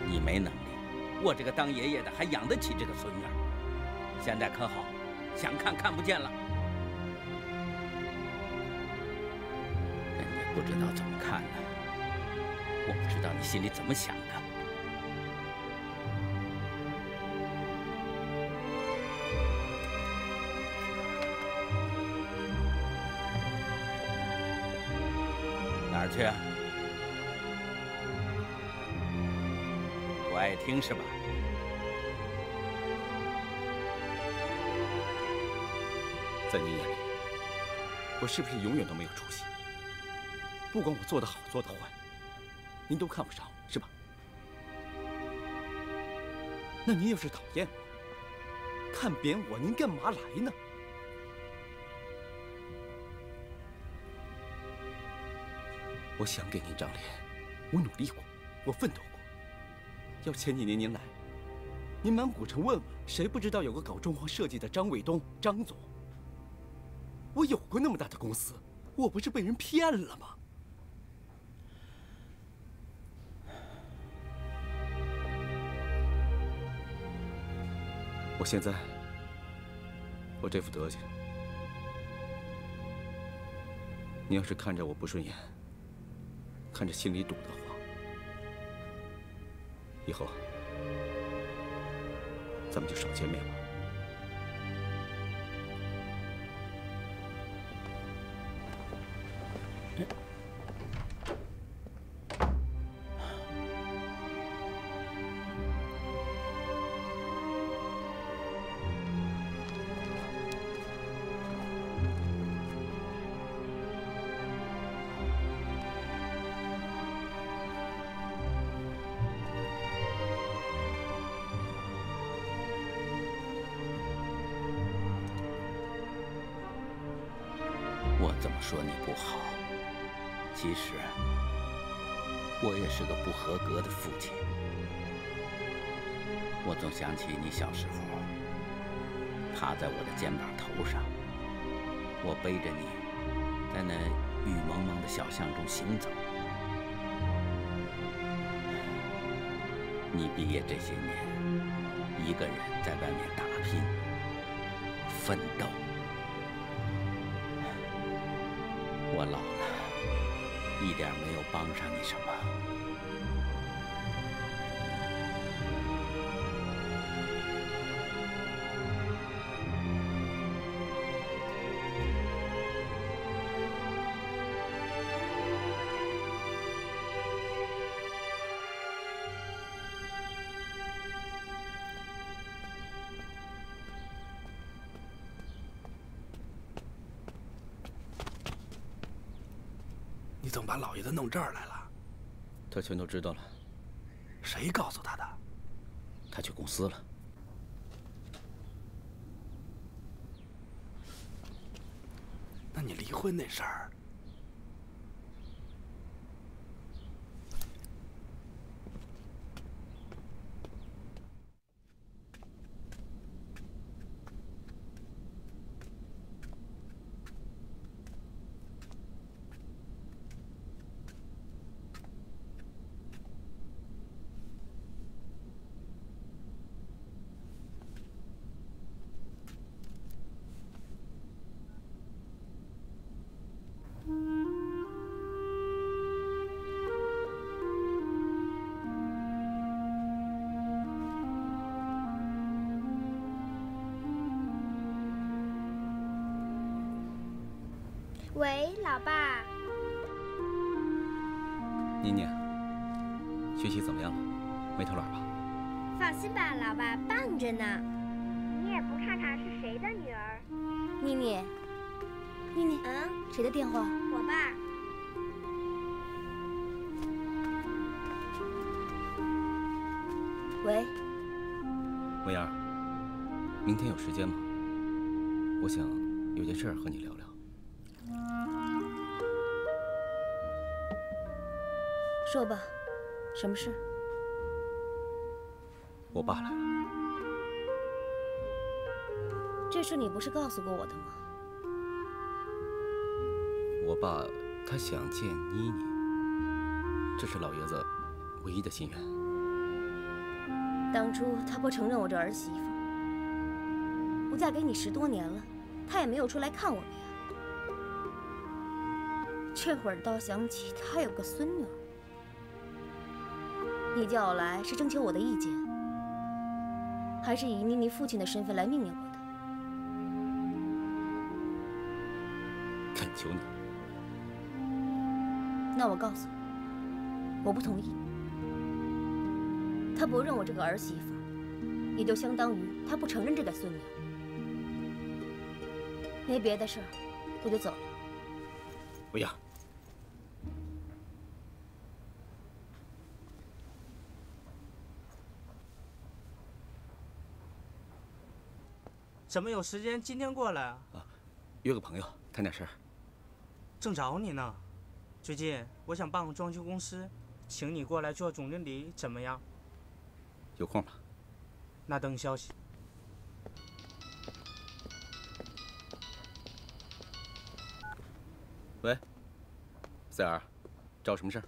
Speaker 5: 你没能力，我这个当爷爷的还养得起这个孙女。现在可好，想看看不见了。人家不知道怎么看呢，我不知道你心里怎么想的。听是吧？
Speaker 1: 在您眼里，我是不是永远都没有出息？不管我做的好做的坏，您都看不上我，是吧？那您要是讨厌我，看扁我，您干嘛来呢？我想给您长脸，我努力过，我奋斗过。要前几年您来，您满古城问问，谁不知道有个搞装潢设计的张卫东张总？我有过那么大的公司，我不是被人骗了吗？我现在，我这副德行，你要是看着我不顺眼，看着心里堵得慌，以后咱们就少见面吧。
Speaker 5: 我老了，一点没有帮上你什么。
Speaker 2: 把老爷子弄这儿来了？
Speaker 1: 他全都知道了。
Speaker 2: 谁告诉他的？
Speaker 1: 他去公司了。
Speaker 2: 那你离婚那事儿，
Speaker 1: 明天有时间吗？我想有件事儿和你聊聊。
Speaker 7: 说吧，什么事？
Speaker 1: 我爸来了。
Speaker 7: 这事你不是告诉过我的吗？
Speaker 1: 我爸他想见妮妮，这是老爷子唯一的心愿。
Speaker 7: 当初他不承认我这儿媳妇，我嫁给你十多年了，他也没有出来看我们呀。这会儿倒想起他有个孙女儿。你叫我来是征求我的意见，还是以妮妮父亲的身份来命令我的？
Speaker 1: 恳求你。
Speaker 7: 那我告诉你，我不同意。他不认我这个儿媳妇，也就相当于他不承认这个孙女。没别的事儿，我就走了。
Speaker 1: 不要。
Speaker 3: 怎么有时间今天过来啊？
Speaker 1: 约个朋友谈点事儿。
Speaker 3: 正找你呢。最近我想办个装修公司，请你过来做总经理，怎么样？
Speaker 1: 有空吗？
Speaker 3: 那等消息。
Speaker 1: 喂，赛尔，找我什么事儿？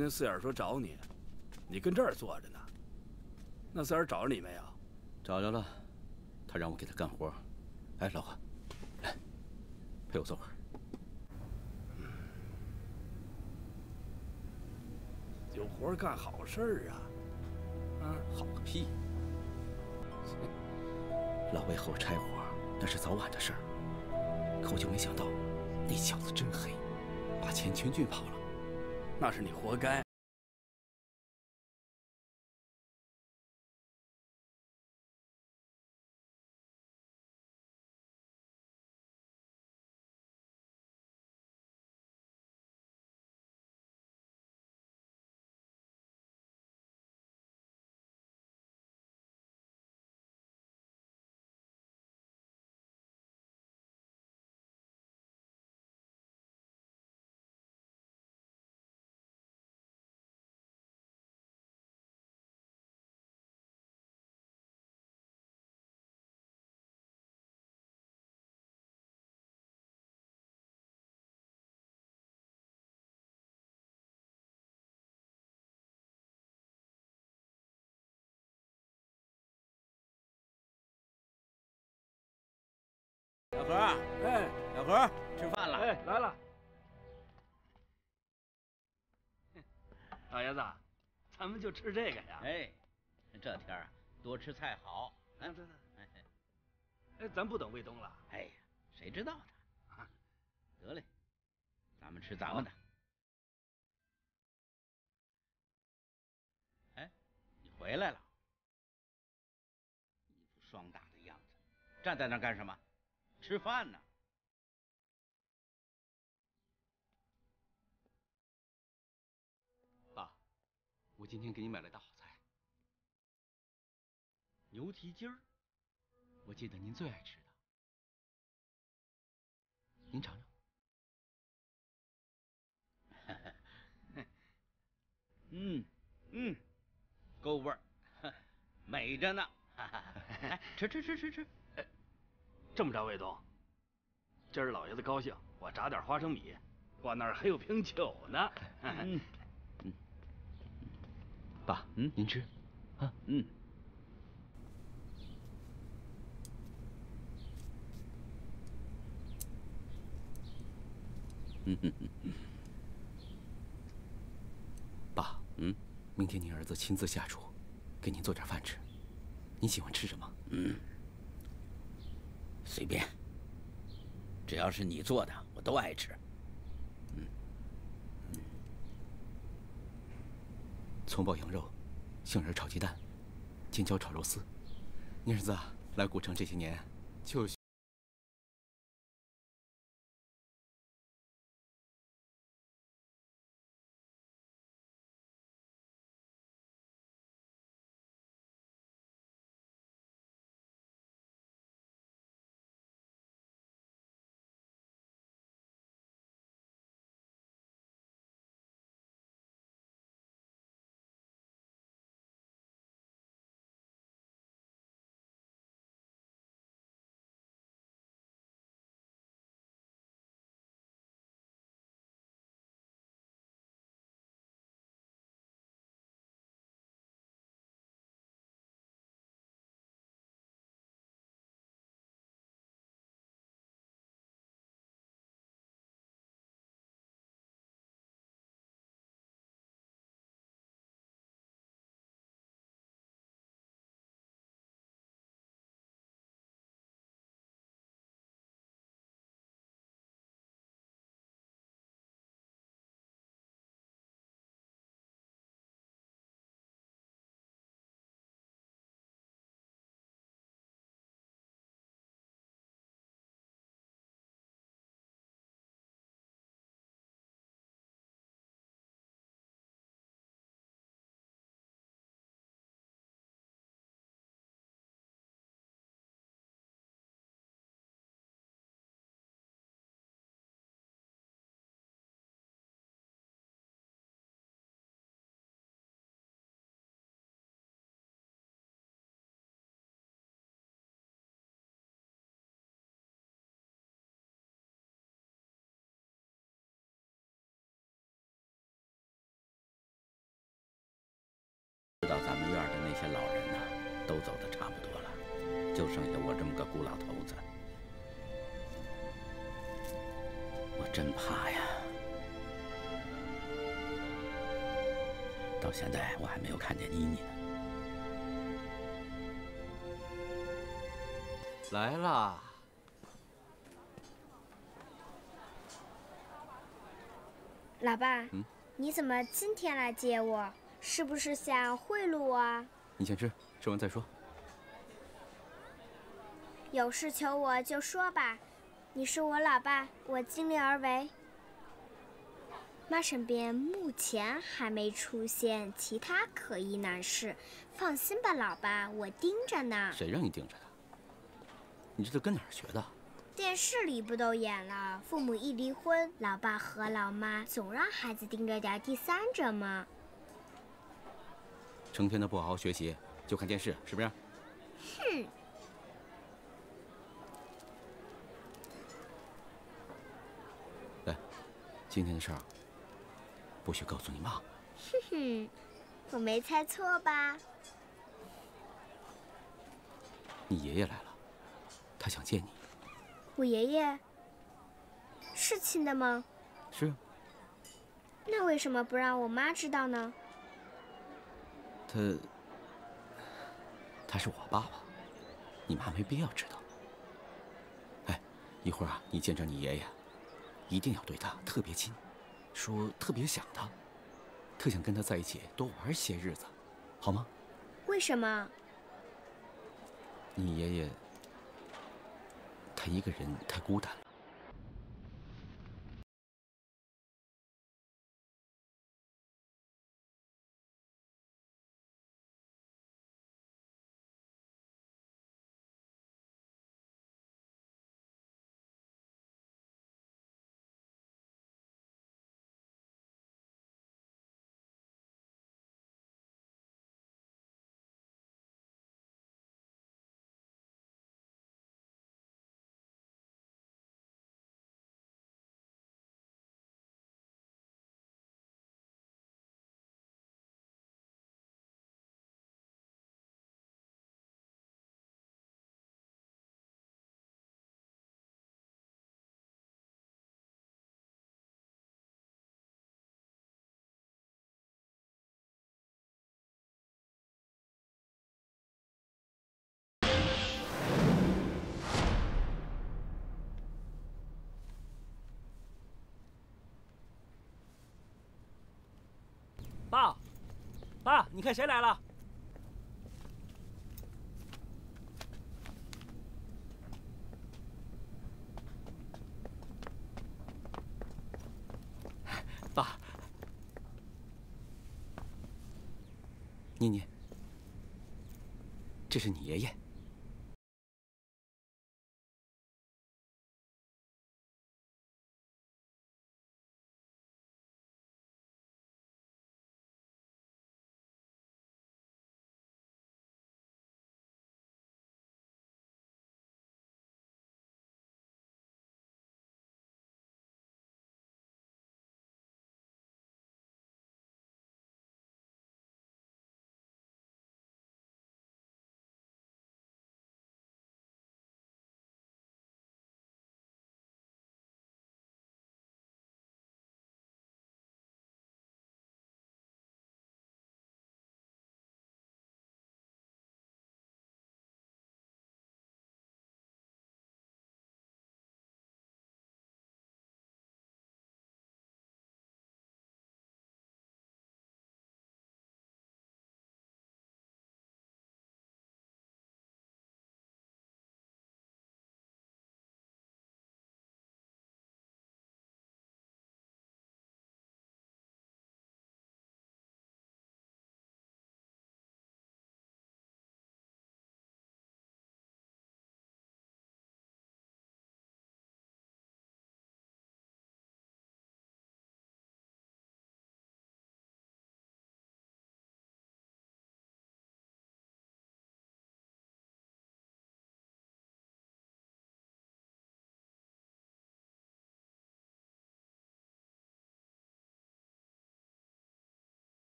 Speaker 2: 天四眼说找你，你跟这儿坐着呢。那四眼找着你没有？
Speaker 1: 找着了，他让我给他干活。哎，老何，来，陪我坐会儿。
Speaker 2: 有活干，好事儿啊！啊，
Speaker 1: 好个屁！[laughs] 老魏和我拆伙，那是早晚的事儿。可我就没想到，那小子真黑，把钱全卷跑了。
Speaker 2: 那是你活该。
Speaker 5: 小何，
Speaker 2: 哎，
Speaker 5: 小何，吃饭了。
Speaker 2: 哎，来了。老爷子，咱们就吃这个呀。
Speaker 5: 哎，这天啊多吃菜好。
Speaker 2: 哎，对对。哎，咱不等卫东了。
Speaker 5: 哎呀，谁知道呢？得嘞，咱们吃咱们的。哎，你回来了，一副霜打的样子，站在那干什么？吃饭呢。
Speaker 1: 爸，我今天给你买了道好菜，牛蹄筋儿，我记得您最爱吃的，您尝尝。[laughs]
Speaker 5: 嗯嗯，够味儿，[laughs] 美着呢。吃吃吃吃吃。
Speaker 2: 这么着，卫东，今儿老爷子高兴，我炸点花生米，我那儿还有瓶酒呢。[laughs]
Speaker 5: 嗯，
Speaker 1: 爸，嗯，您吃，啊，嗯。嗯嗯嗯。爸，嗯，明天您儿子亲自下厨，给您做点饭吃。您喜欢吃什么？
Speaker 5: 嗯，随便，只要是你做的，我都爱吃。
Speaker 1: 嗯葱爆羊肉，杏仁炒鸡蛋，尖椒炒肉丝。你儿子来古城这些年，就。
Speaker 5: 知道咱们院的那些老人呐，都走的差不多了，就剩下我这么个孤老头子。我真怕呀！到现在我还没有看见妮妮呢。
Speaker 1: 来啦！
Speaker 17: 老爸，
Speaker 1: 嗯
Speaker 17: 你怎么今天来接我？是不是想贿赂我啊？
Speaker 1: 你先吃，吃完再说。
Speaker 17: 有事求我就说吧。你是我老爸，我尽力而为。妈身边目前还没出现其他可疑男士，放心吧，老爸，我盯着呢。
Speaker 1: 谁让你盯着的？你这都跟哪儿学的？
Speaker 17: 电视里不都演了，父母一离婚，老爸和老妈总让孩子盯着点第三者吗？
Speaker 1: 成天的不好好学习，就看电视，是不是？
Speaker 17: 哼！
Speaker 1: 来，今天的事儿不许告诉你妈。
Speaker 17: 哼哼，我没猜错吧？
Speaker 1: 你爷爷来了，他想见你。
Speaker 17: 我爷爷是亲的吗？
Speaker 1: 是啊。
Speaker 17: 那为什么不让我妈知道呢？
Speaker 1: 他，他是我爸爸，你妈没必要知道。哎，一会儿啊，你见着你爷爷，一定要对他特别亲，说特别想他，特想跟他在一起多玩些日子，好吗？
Speaker 17: 为什么？
Speaker 1: 你爷爷，他一个人太孤单了。
Speaker 18: 爸，爸，你看谁来了？
Speaker 1: 爸，妮妮，这是你爷爷。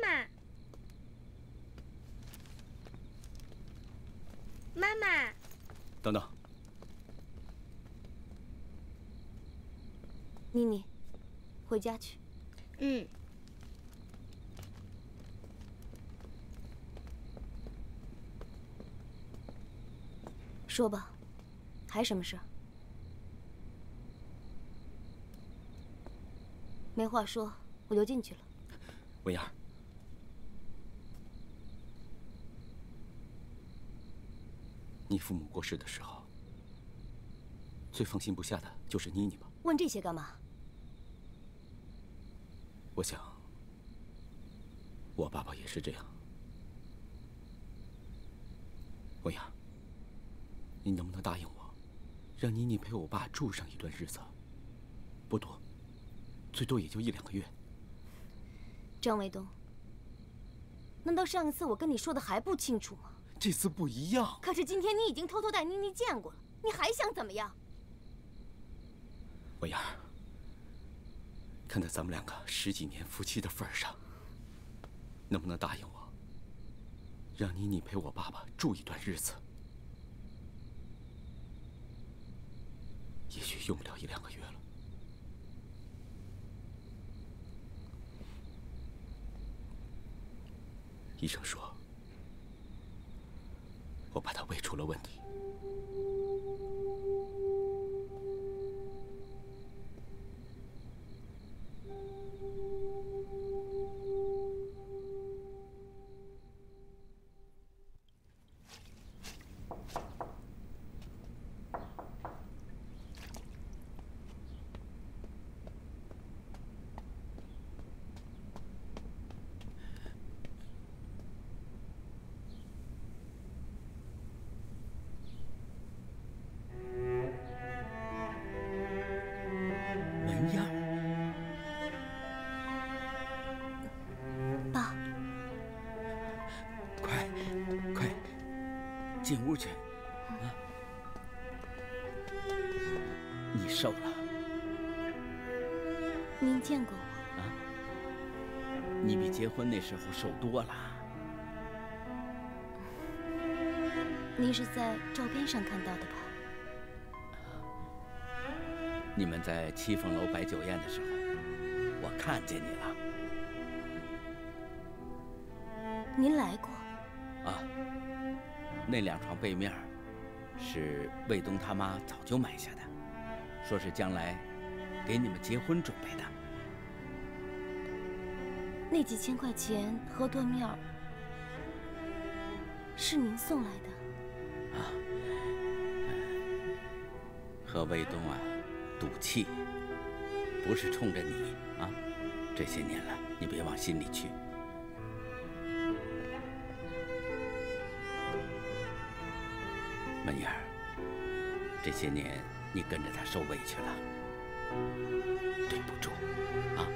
Speaker 17: 妈妈，妈妈，
Speaker 1: 等等，
Speaker 7: 妮妮，回家去。
Speaker 17: 嗯。
Speaker 7: 说吧，还什么事儿？没话说，我就进去了。
Speaker 1: 文燕儿，你父母过世的时候，最放心不下的就是妮妮吧？
Speaker 7: 问这些干嘛？
Speaker 1: 我想，我爸爸也是这样。文雅，你能不能答应我，让妮妮陪我爸住上一段日子？不多，最多也就一两个月。
Speaker 7: 张卫东，难道上一次我跟你说的还不清楚吗？
Speaker 1: 这次不一样。
Speaker 7: 可是今天你已经偷偷带妮妮见过了，你还想怎么样？
Speaker 1: 文燕儿，看在咱们两个十几年夫妻的份上，能不能答应我，让妮妮陪我爸爸住一段日子？也许用不了一两个月了。医生说，我把他胃出了问题。
Speaker 5: 你瘦了，
Speaker 7: 您见过我？
Speaker 5: 你比结婚那时候瘦多了。
Speaker 7: 您是在照片上看到的吧？
Speaker 5: 你们在七凤楼摆酒宴的时候，我看见你了。
Speaker 7: 您来过？
Speaker 5: 啊，那两床被面是卫东他妈早就买下的，说是将来给你们结婚准备的。
Speaker 7: 那几千块钱和缎面是您送来的？
Speaker 5: 啊，和卫东啊赌气，不是冲着你啊。这些年了，你别往心里去。门燕儿，这些年你跟着他受委屈了，对不住啊。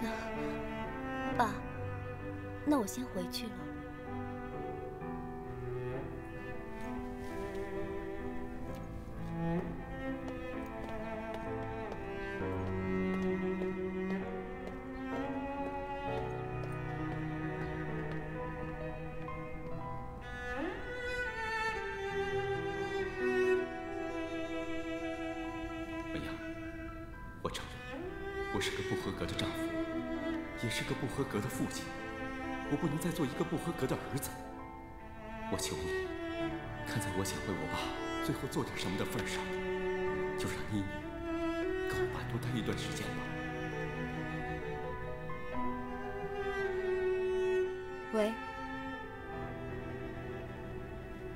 Speaker 7: 那爸，那我先回去了。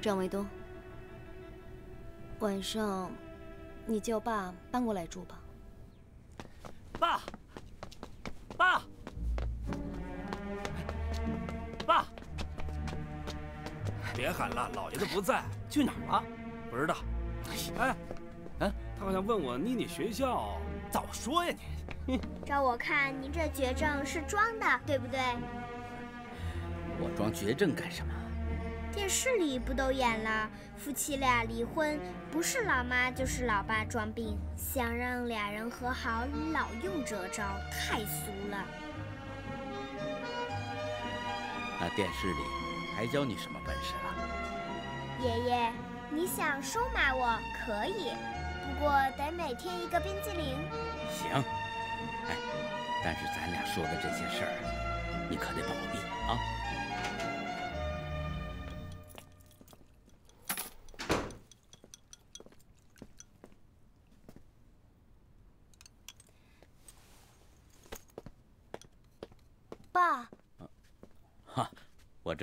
Speaker 7: 张卫东，晚上你叫爸搬过来住吧。
Speaker 18: 爸，爸，爸，
Speaker 2: 别喊了，老爷子不在，
Speaker 18: 去哪儿了？
Speaker 2: 不知道。哎，
Speaker 18: 哎，
Speaker 2: 他好像问我妮妮学校，
Speaker 18: 早说呀你！
Speaker 17: 照我看，您这绝症是装的，对不对？
Speaker 5: 我装绝症干什么？
Speaker 17: 电视里不都演了，夫妻俩离婚，不是老妈就是老爸装病，想让俩人和好，老用这招，太俗了。
Speaker 5: 那电视里还教你什么本事了？
Speaker 17: 爷爷，你想收买我可以，不过得每天一个冰激凌。
Speaker 5: 行，哎，但是咱俩说的这些事儿，你可得保密啊。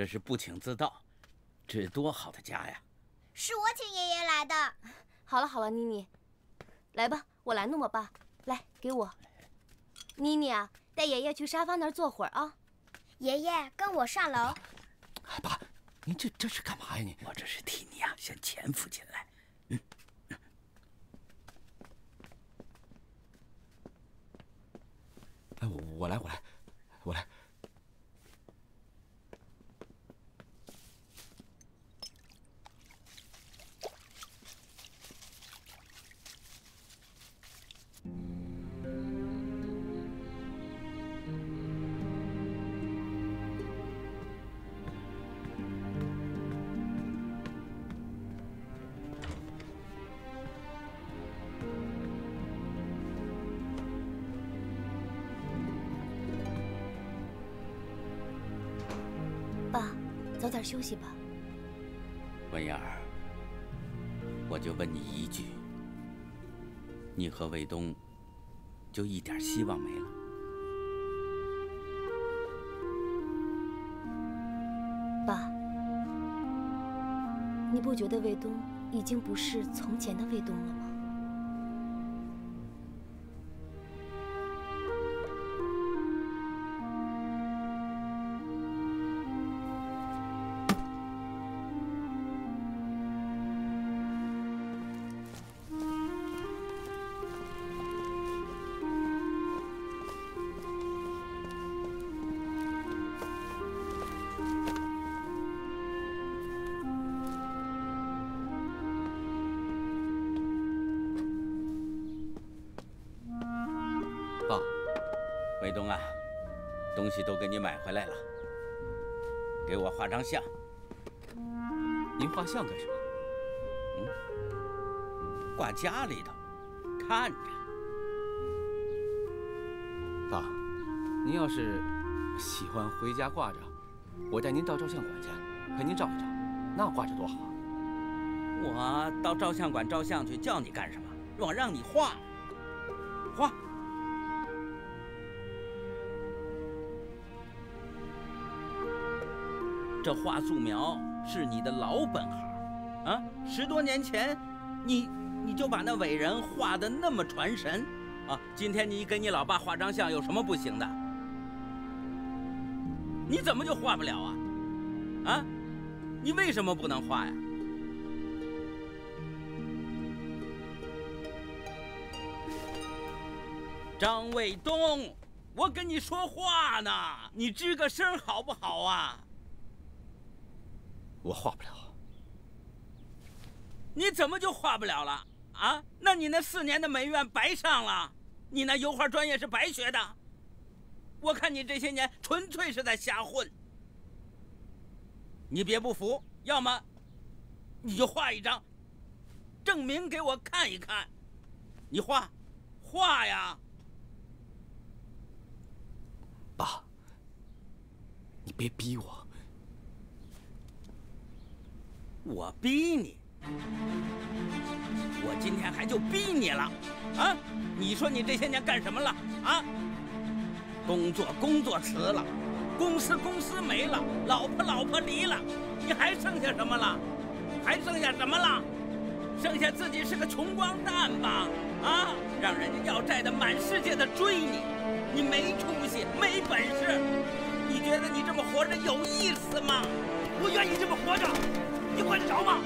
Speaker 5: 这是不请自到，这多好的家呀！
Speaker 17: 是我请爷爷来的。
Speaker 7: 好了好了，妮妮，来吧，我来弄吧，爸，来给我。妮妮啊，带爷爷去沙发那儿坐会儿啊。
Speaker 17: 爷爷跟我上楼。
Speaker 5: 爸，您这这是干嘛呀？你我这是替你啊，先潜伏进来。嗯。
Speaker 8: 哎，我我来，我来，我来。
Speaker 7: 休息吧。
Speaker 5: 文燕儿，我就问你一句：你和卫东就一点希望没了？
Speaker 7: 爸，你不觉得卫东已经不是从前的卫东了吗？
Speaker 5: 张相。
Speaker 1: 您画像干什么？
Speaker 5: 嗯，挂家里头，看着。
Speaker 1: 爸，您要是喜欢回家挂着，我带您到照相馆去，陪您照一照，那挂着多好。
Speaker 5: 我到照相馆照相去，叫你干什么？我让你画，画。这画素描是你的老本行，啊，十多年前，你你就把那伟人画的那么传神，啊，今天你给你老爸画张像有什么不行的？你怎么就画不了啊？啊，你为什么不能画呀？张卫东，我跟你说话呢，你吱个声好不好啊？
Speaker 1: 我画不了。
Speaker 5: 你怎么就画不了了？啊？那你那四年的美院白上了，你那油画专业是白学的。我看你这些年纯粹是在瞎混。你别不服，要么你就画一张，证明给我看一看。你画，画呀！
Speaker 1: 爸，你别逼我。
Speaker 5: 我逼你？我今天还就逼你了，啊？你说你这些年干什么了？啊？工作工作辞了，公司公司没了，老婆老婆离了，你还剩下什么了？还剩下什么了？剩下自己是个穷光蛋吧？啊？让人家要债的满世界的追你，你没出息，没本事，你觉得你这么活着有意思吗？
Speaker 2: 我愿意这么活着。你管得着吗？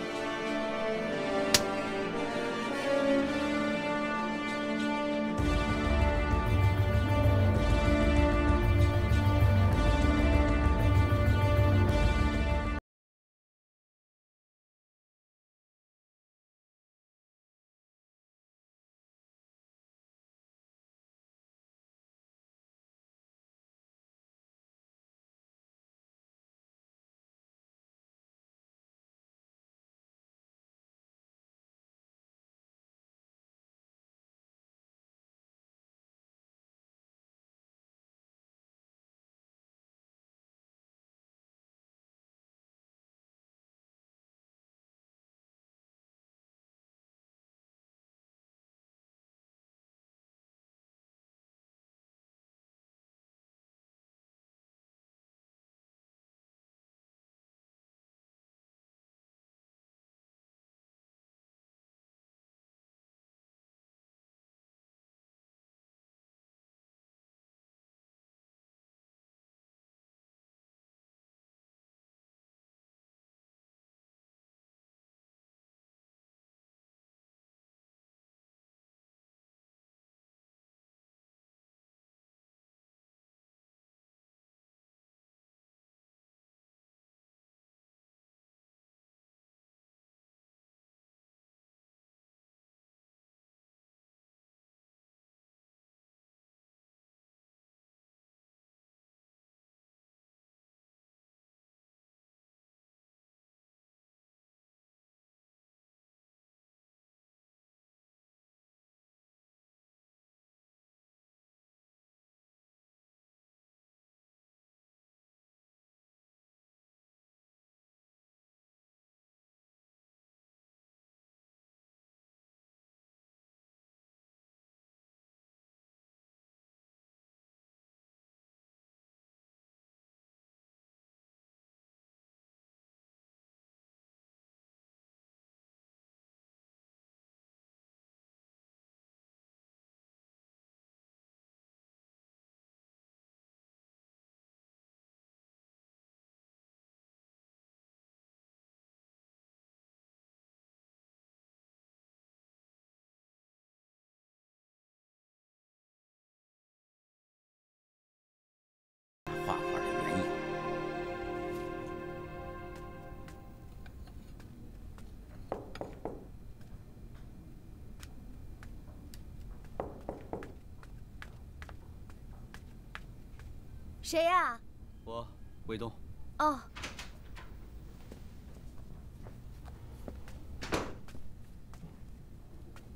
Speaker 7: 谁呀？
Speaker 1: 我，卫东。
Speaker 7: 哦。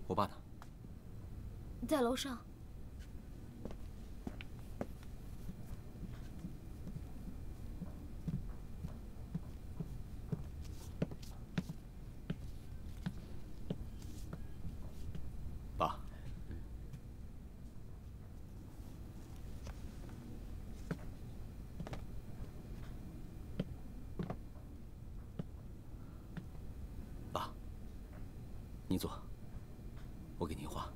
Speaker 1: 我爸呢？
Speaker 7: 在楼上。
Speaker 1: 爸，爸，您坐，我给您画。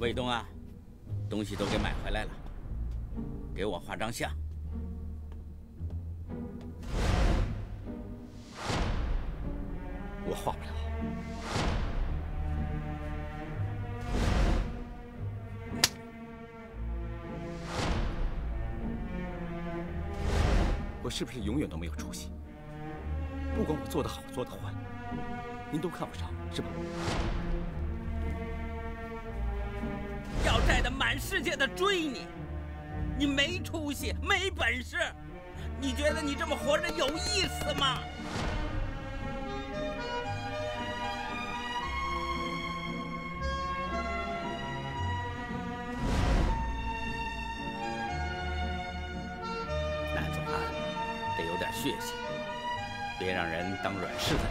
Speaker 5: 卫东啊，东西都给买回来了，给我画张像。
Speaker 1: 我画不了。我是不是永远都没有出息？不管我做得好做得坏，您都看不上，是吧？
Speaker 5: 带的满世界的追你，你没出息，没本事，你觉得你这么活着有意思吗？男子汉得有点血性，别让人当软柿子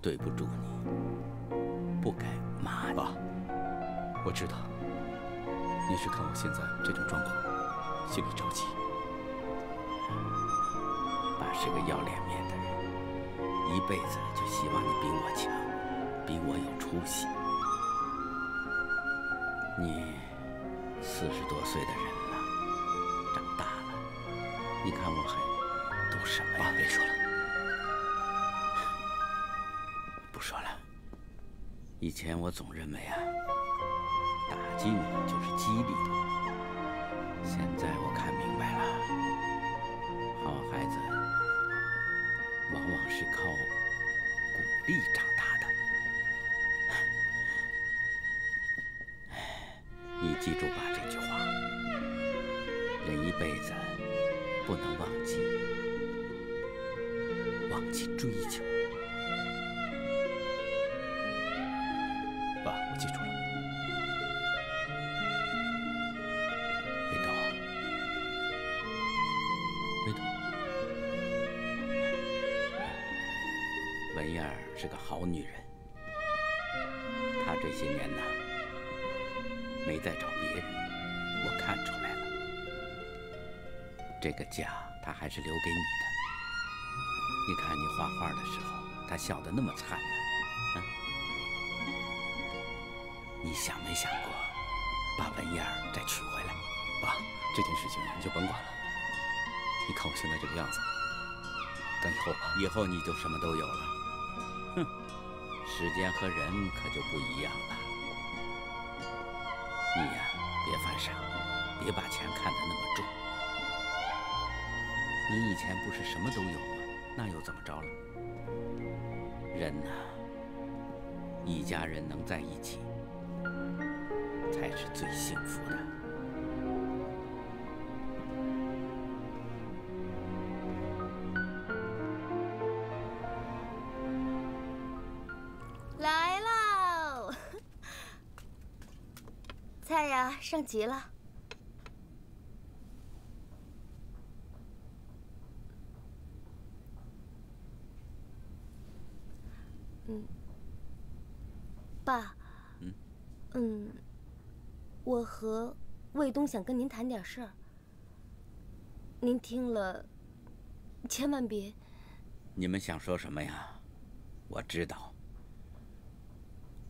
Speaker 5: 对不住你，不该骂你。
Speaker 1: 爸，我知道，你是看我现在这种状况，心里着急。
Speaker 5: 爸是个要脸面的人，一辈子就希望你比我强，比我有出息。你四十多岁的人了，长大了，你看我还都什么呀？
Speaker 1: 爸，别说了。
Speaker 5: 以前我总认为啊，打击你就是激励你。现在我看明白了，好孩子往往是靠鼓励长大的。哎 [laughs] 你记住吧这句话：人一辈子不能忘记，忘记追求。记住了。北斗，北斗，文燕是个好女人，她这些年呐，没再找别人，我看出来了。这个家她还是留给你的。你看你画画的时候，她笑得那么灿烂，你想没想过把文燕再娶回来？
Speaker 1: 爸，这件事情你就甭管了。你看我现在这个样子，等以后吧。
Speaker 5: 以后你就什么都有了。哼，时间和人可就不一样了。你呀，别犯傻，别把钱看得那么重。你以前不是什么都有吗？那又怎么着了？人呐，一家人能在一起，才是最幸福的。
Speaker 7: 来喽！菜呀，上齐了。嗯，爸。
Speaker 5: 嗯。
Speaker 7: 嗯，我和卫东想跟您谈点事儿。您听了，千万别。
Speaker 5: 你们想说什么呀？我知道，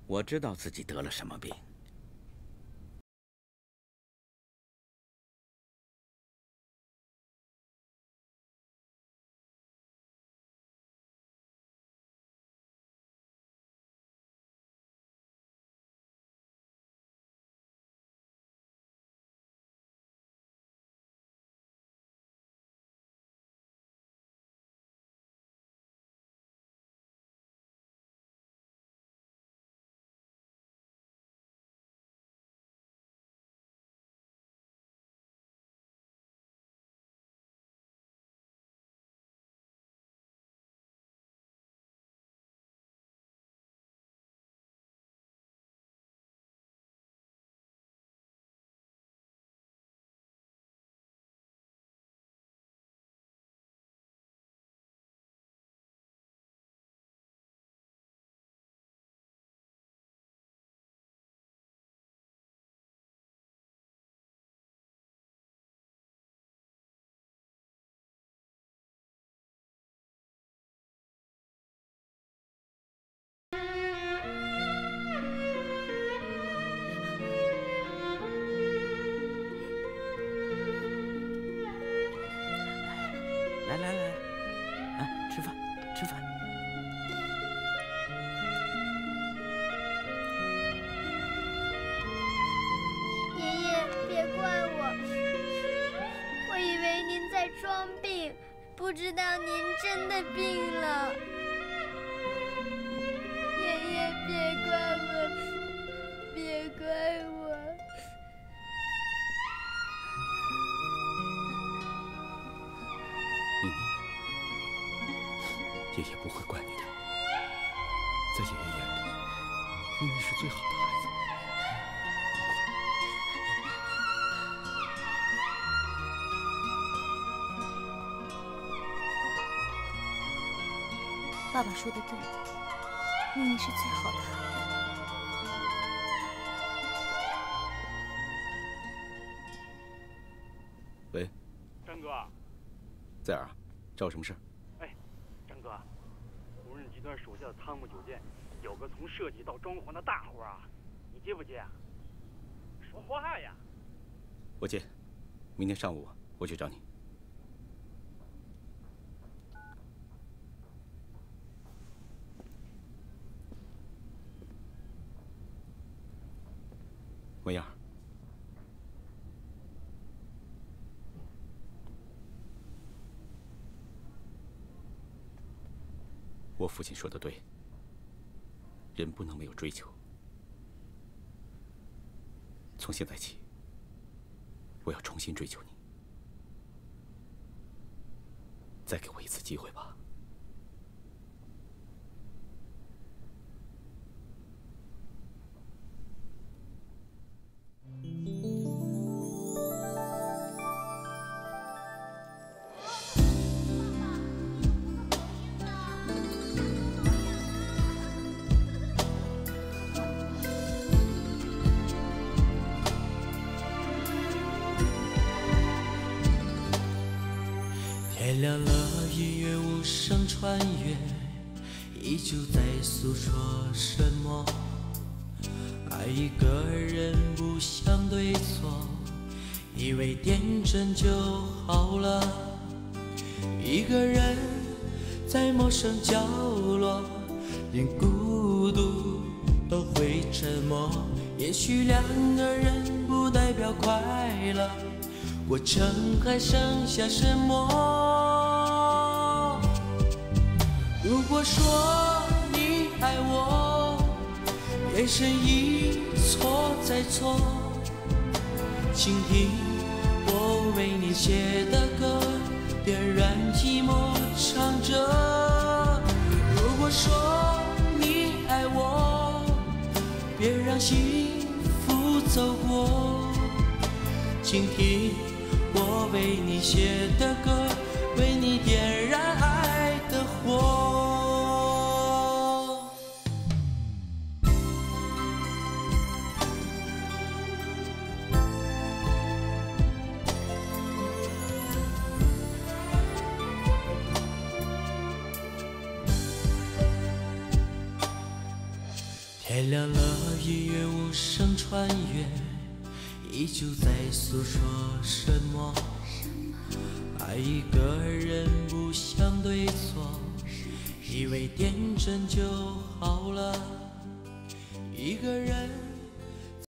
Speaker 5: 我知道自己得了什么病。来来来，啊，吃饭，吃饭。
Speaker 19: 爷爷，别怪我，我以为您在装病，不知道您真的病了。
Speaker 7: 说的对，妮妮是最好的孩子。
Speaker 1: 喂，
Speaker 20: 张哥，
Speaker 1: 在儿啊，找我什么事？
Speaker 20: 哎，张哥，无润集团手下的汤姆酒店有个从设计到装潢的大活啊，你接不接啊？说话呀！
Speaker 1: 我接，明天上午我去找你。文样，我父亲说的对，人不能没有追求。从现在起，我要重新追求你，再给我一次机会吧。
Speaker 21: 过程还剩下什么？如果说你爱我，眼神一错再错，请听我为你写的歌，点燃寂寞，唱着。如果说你爱我，别让幸福走过，请听为你写的歌，为你点燃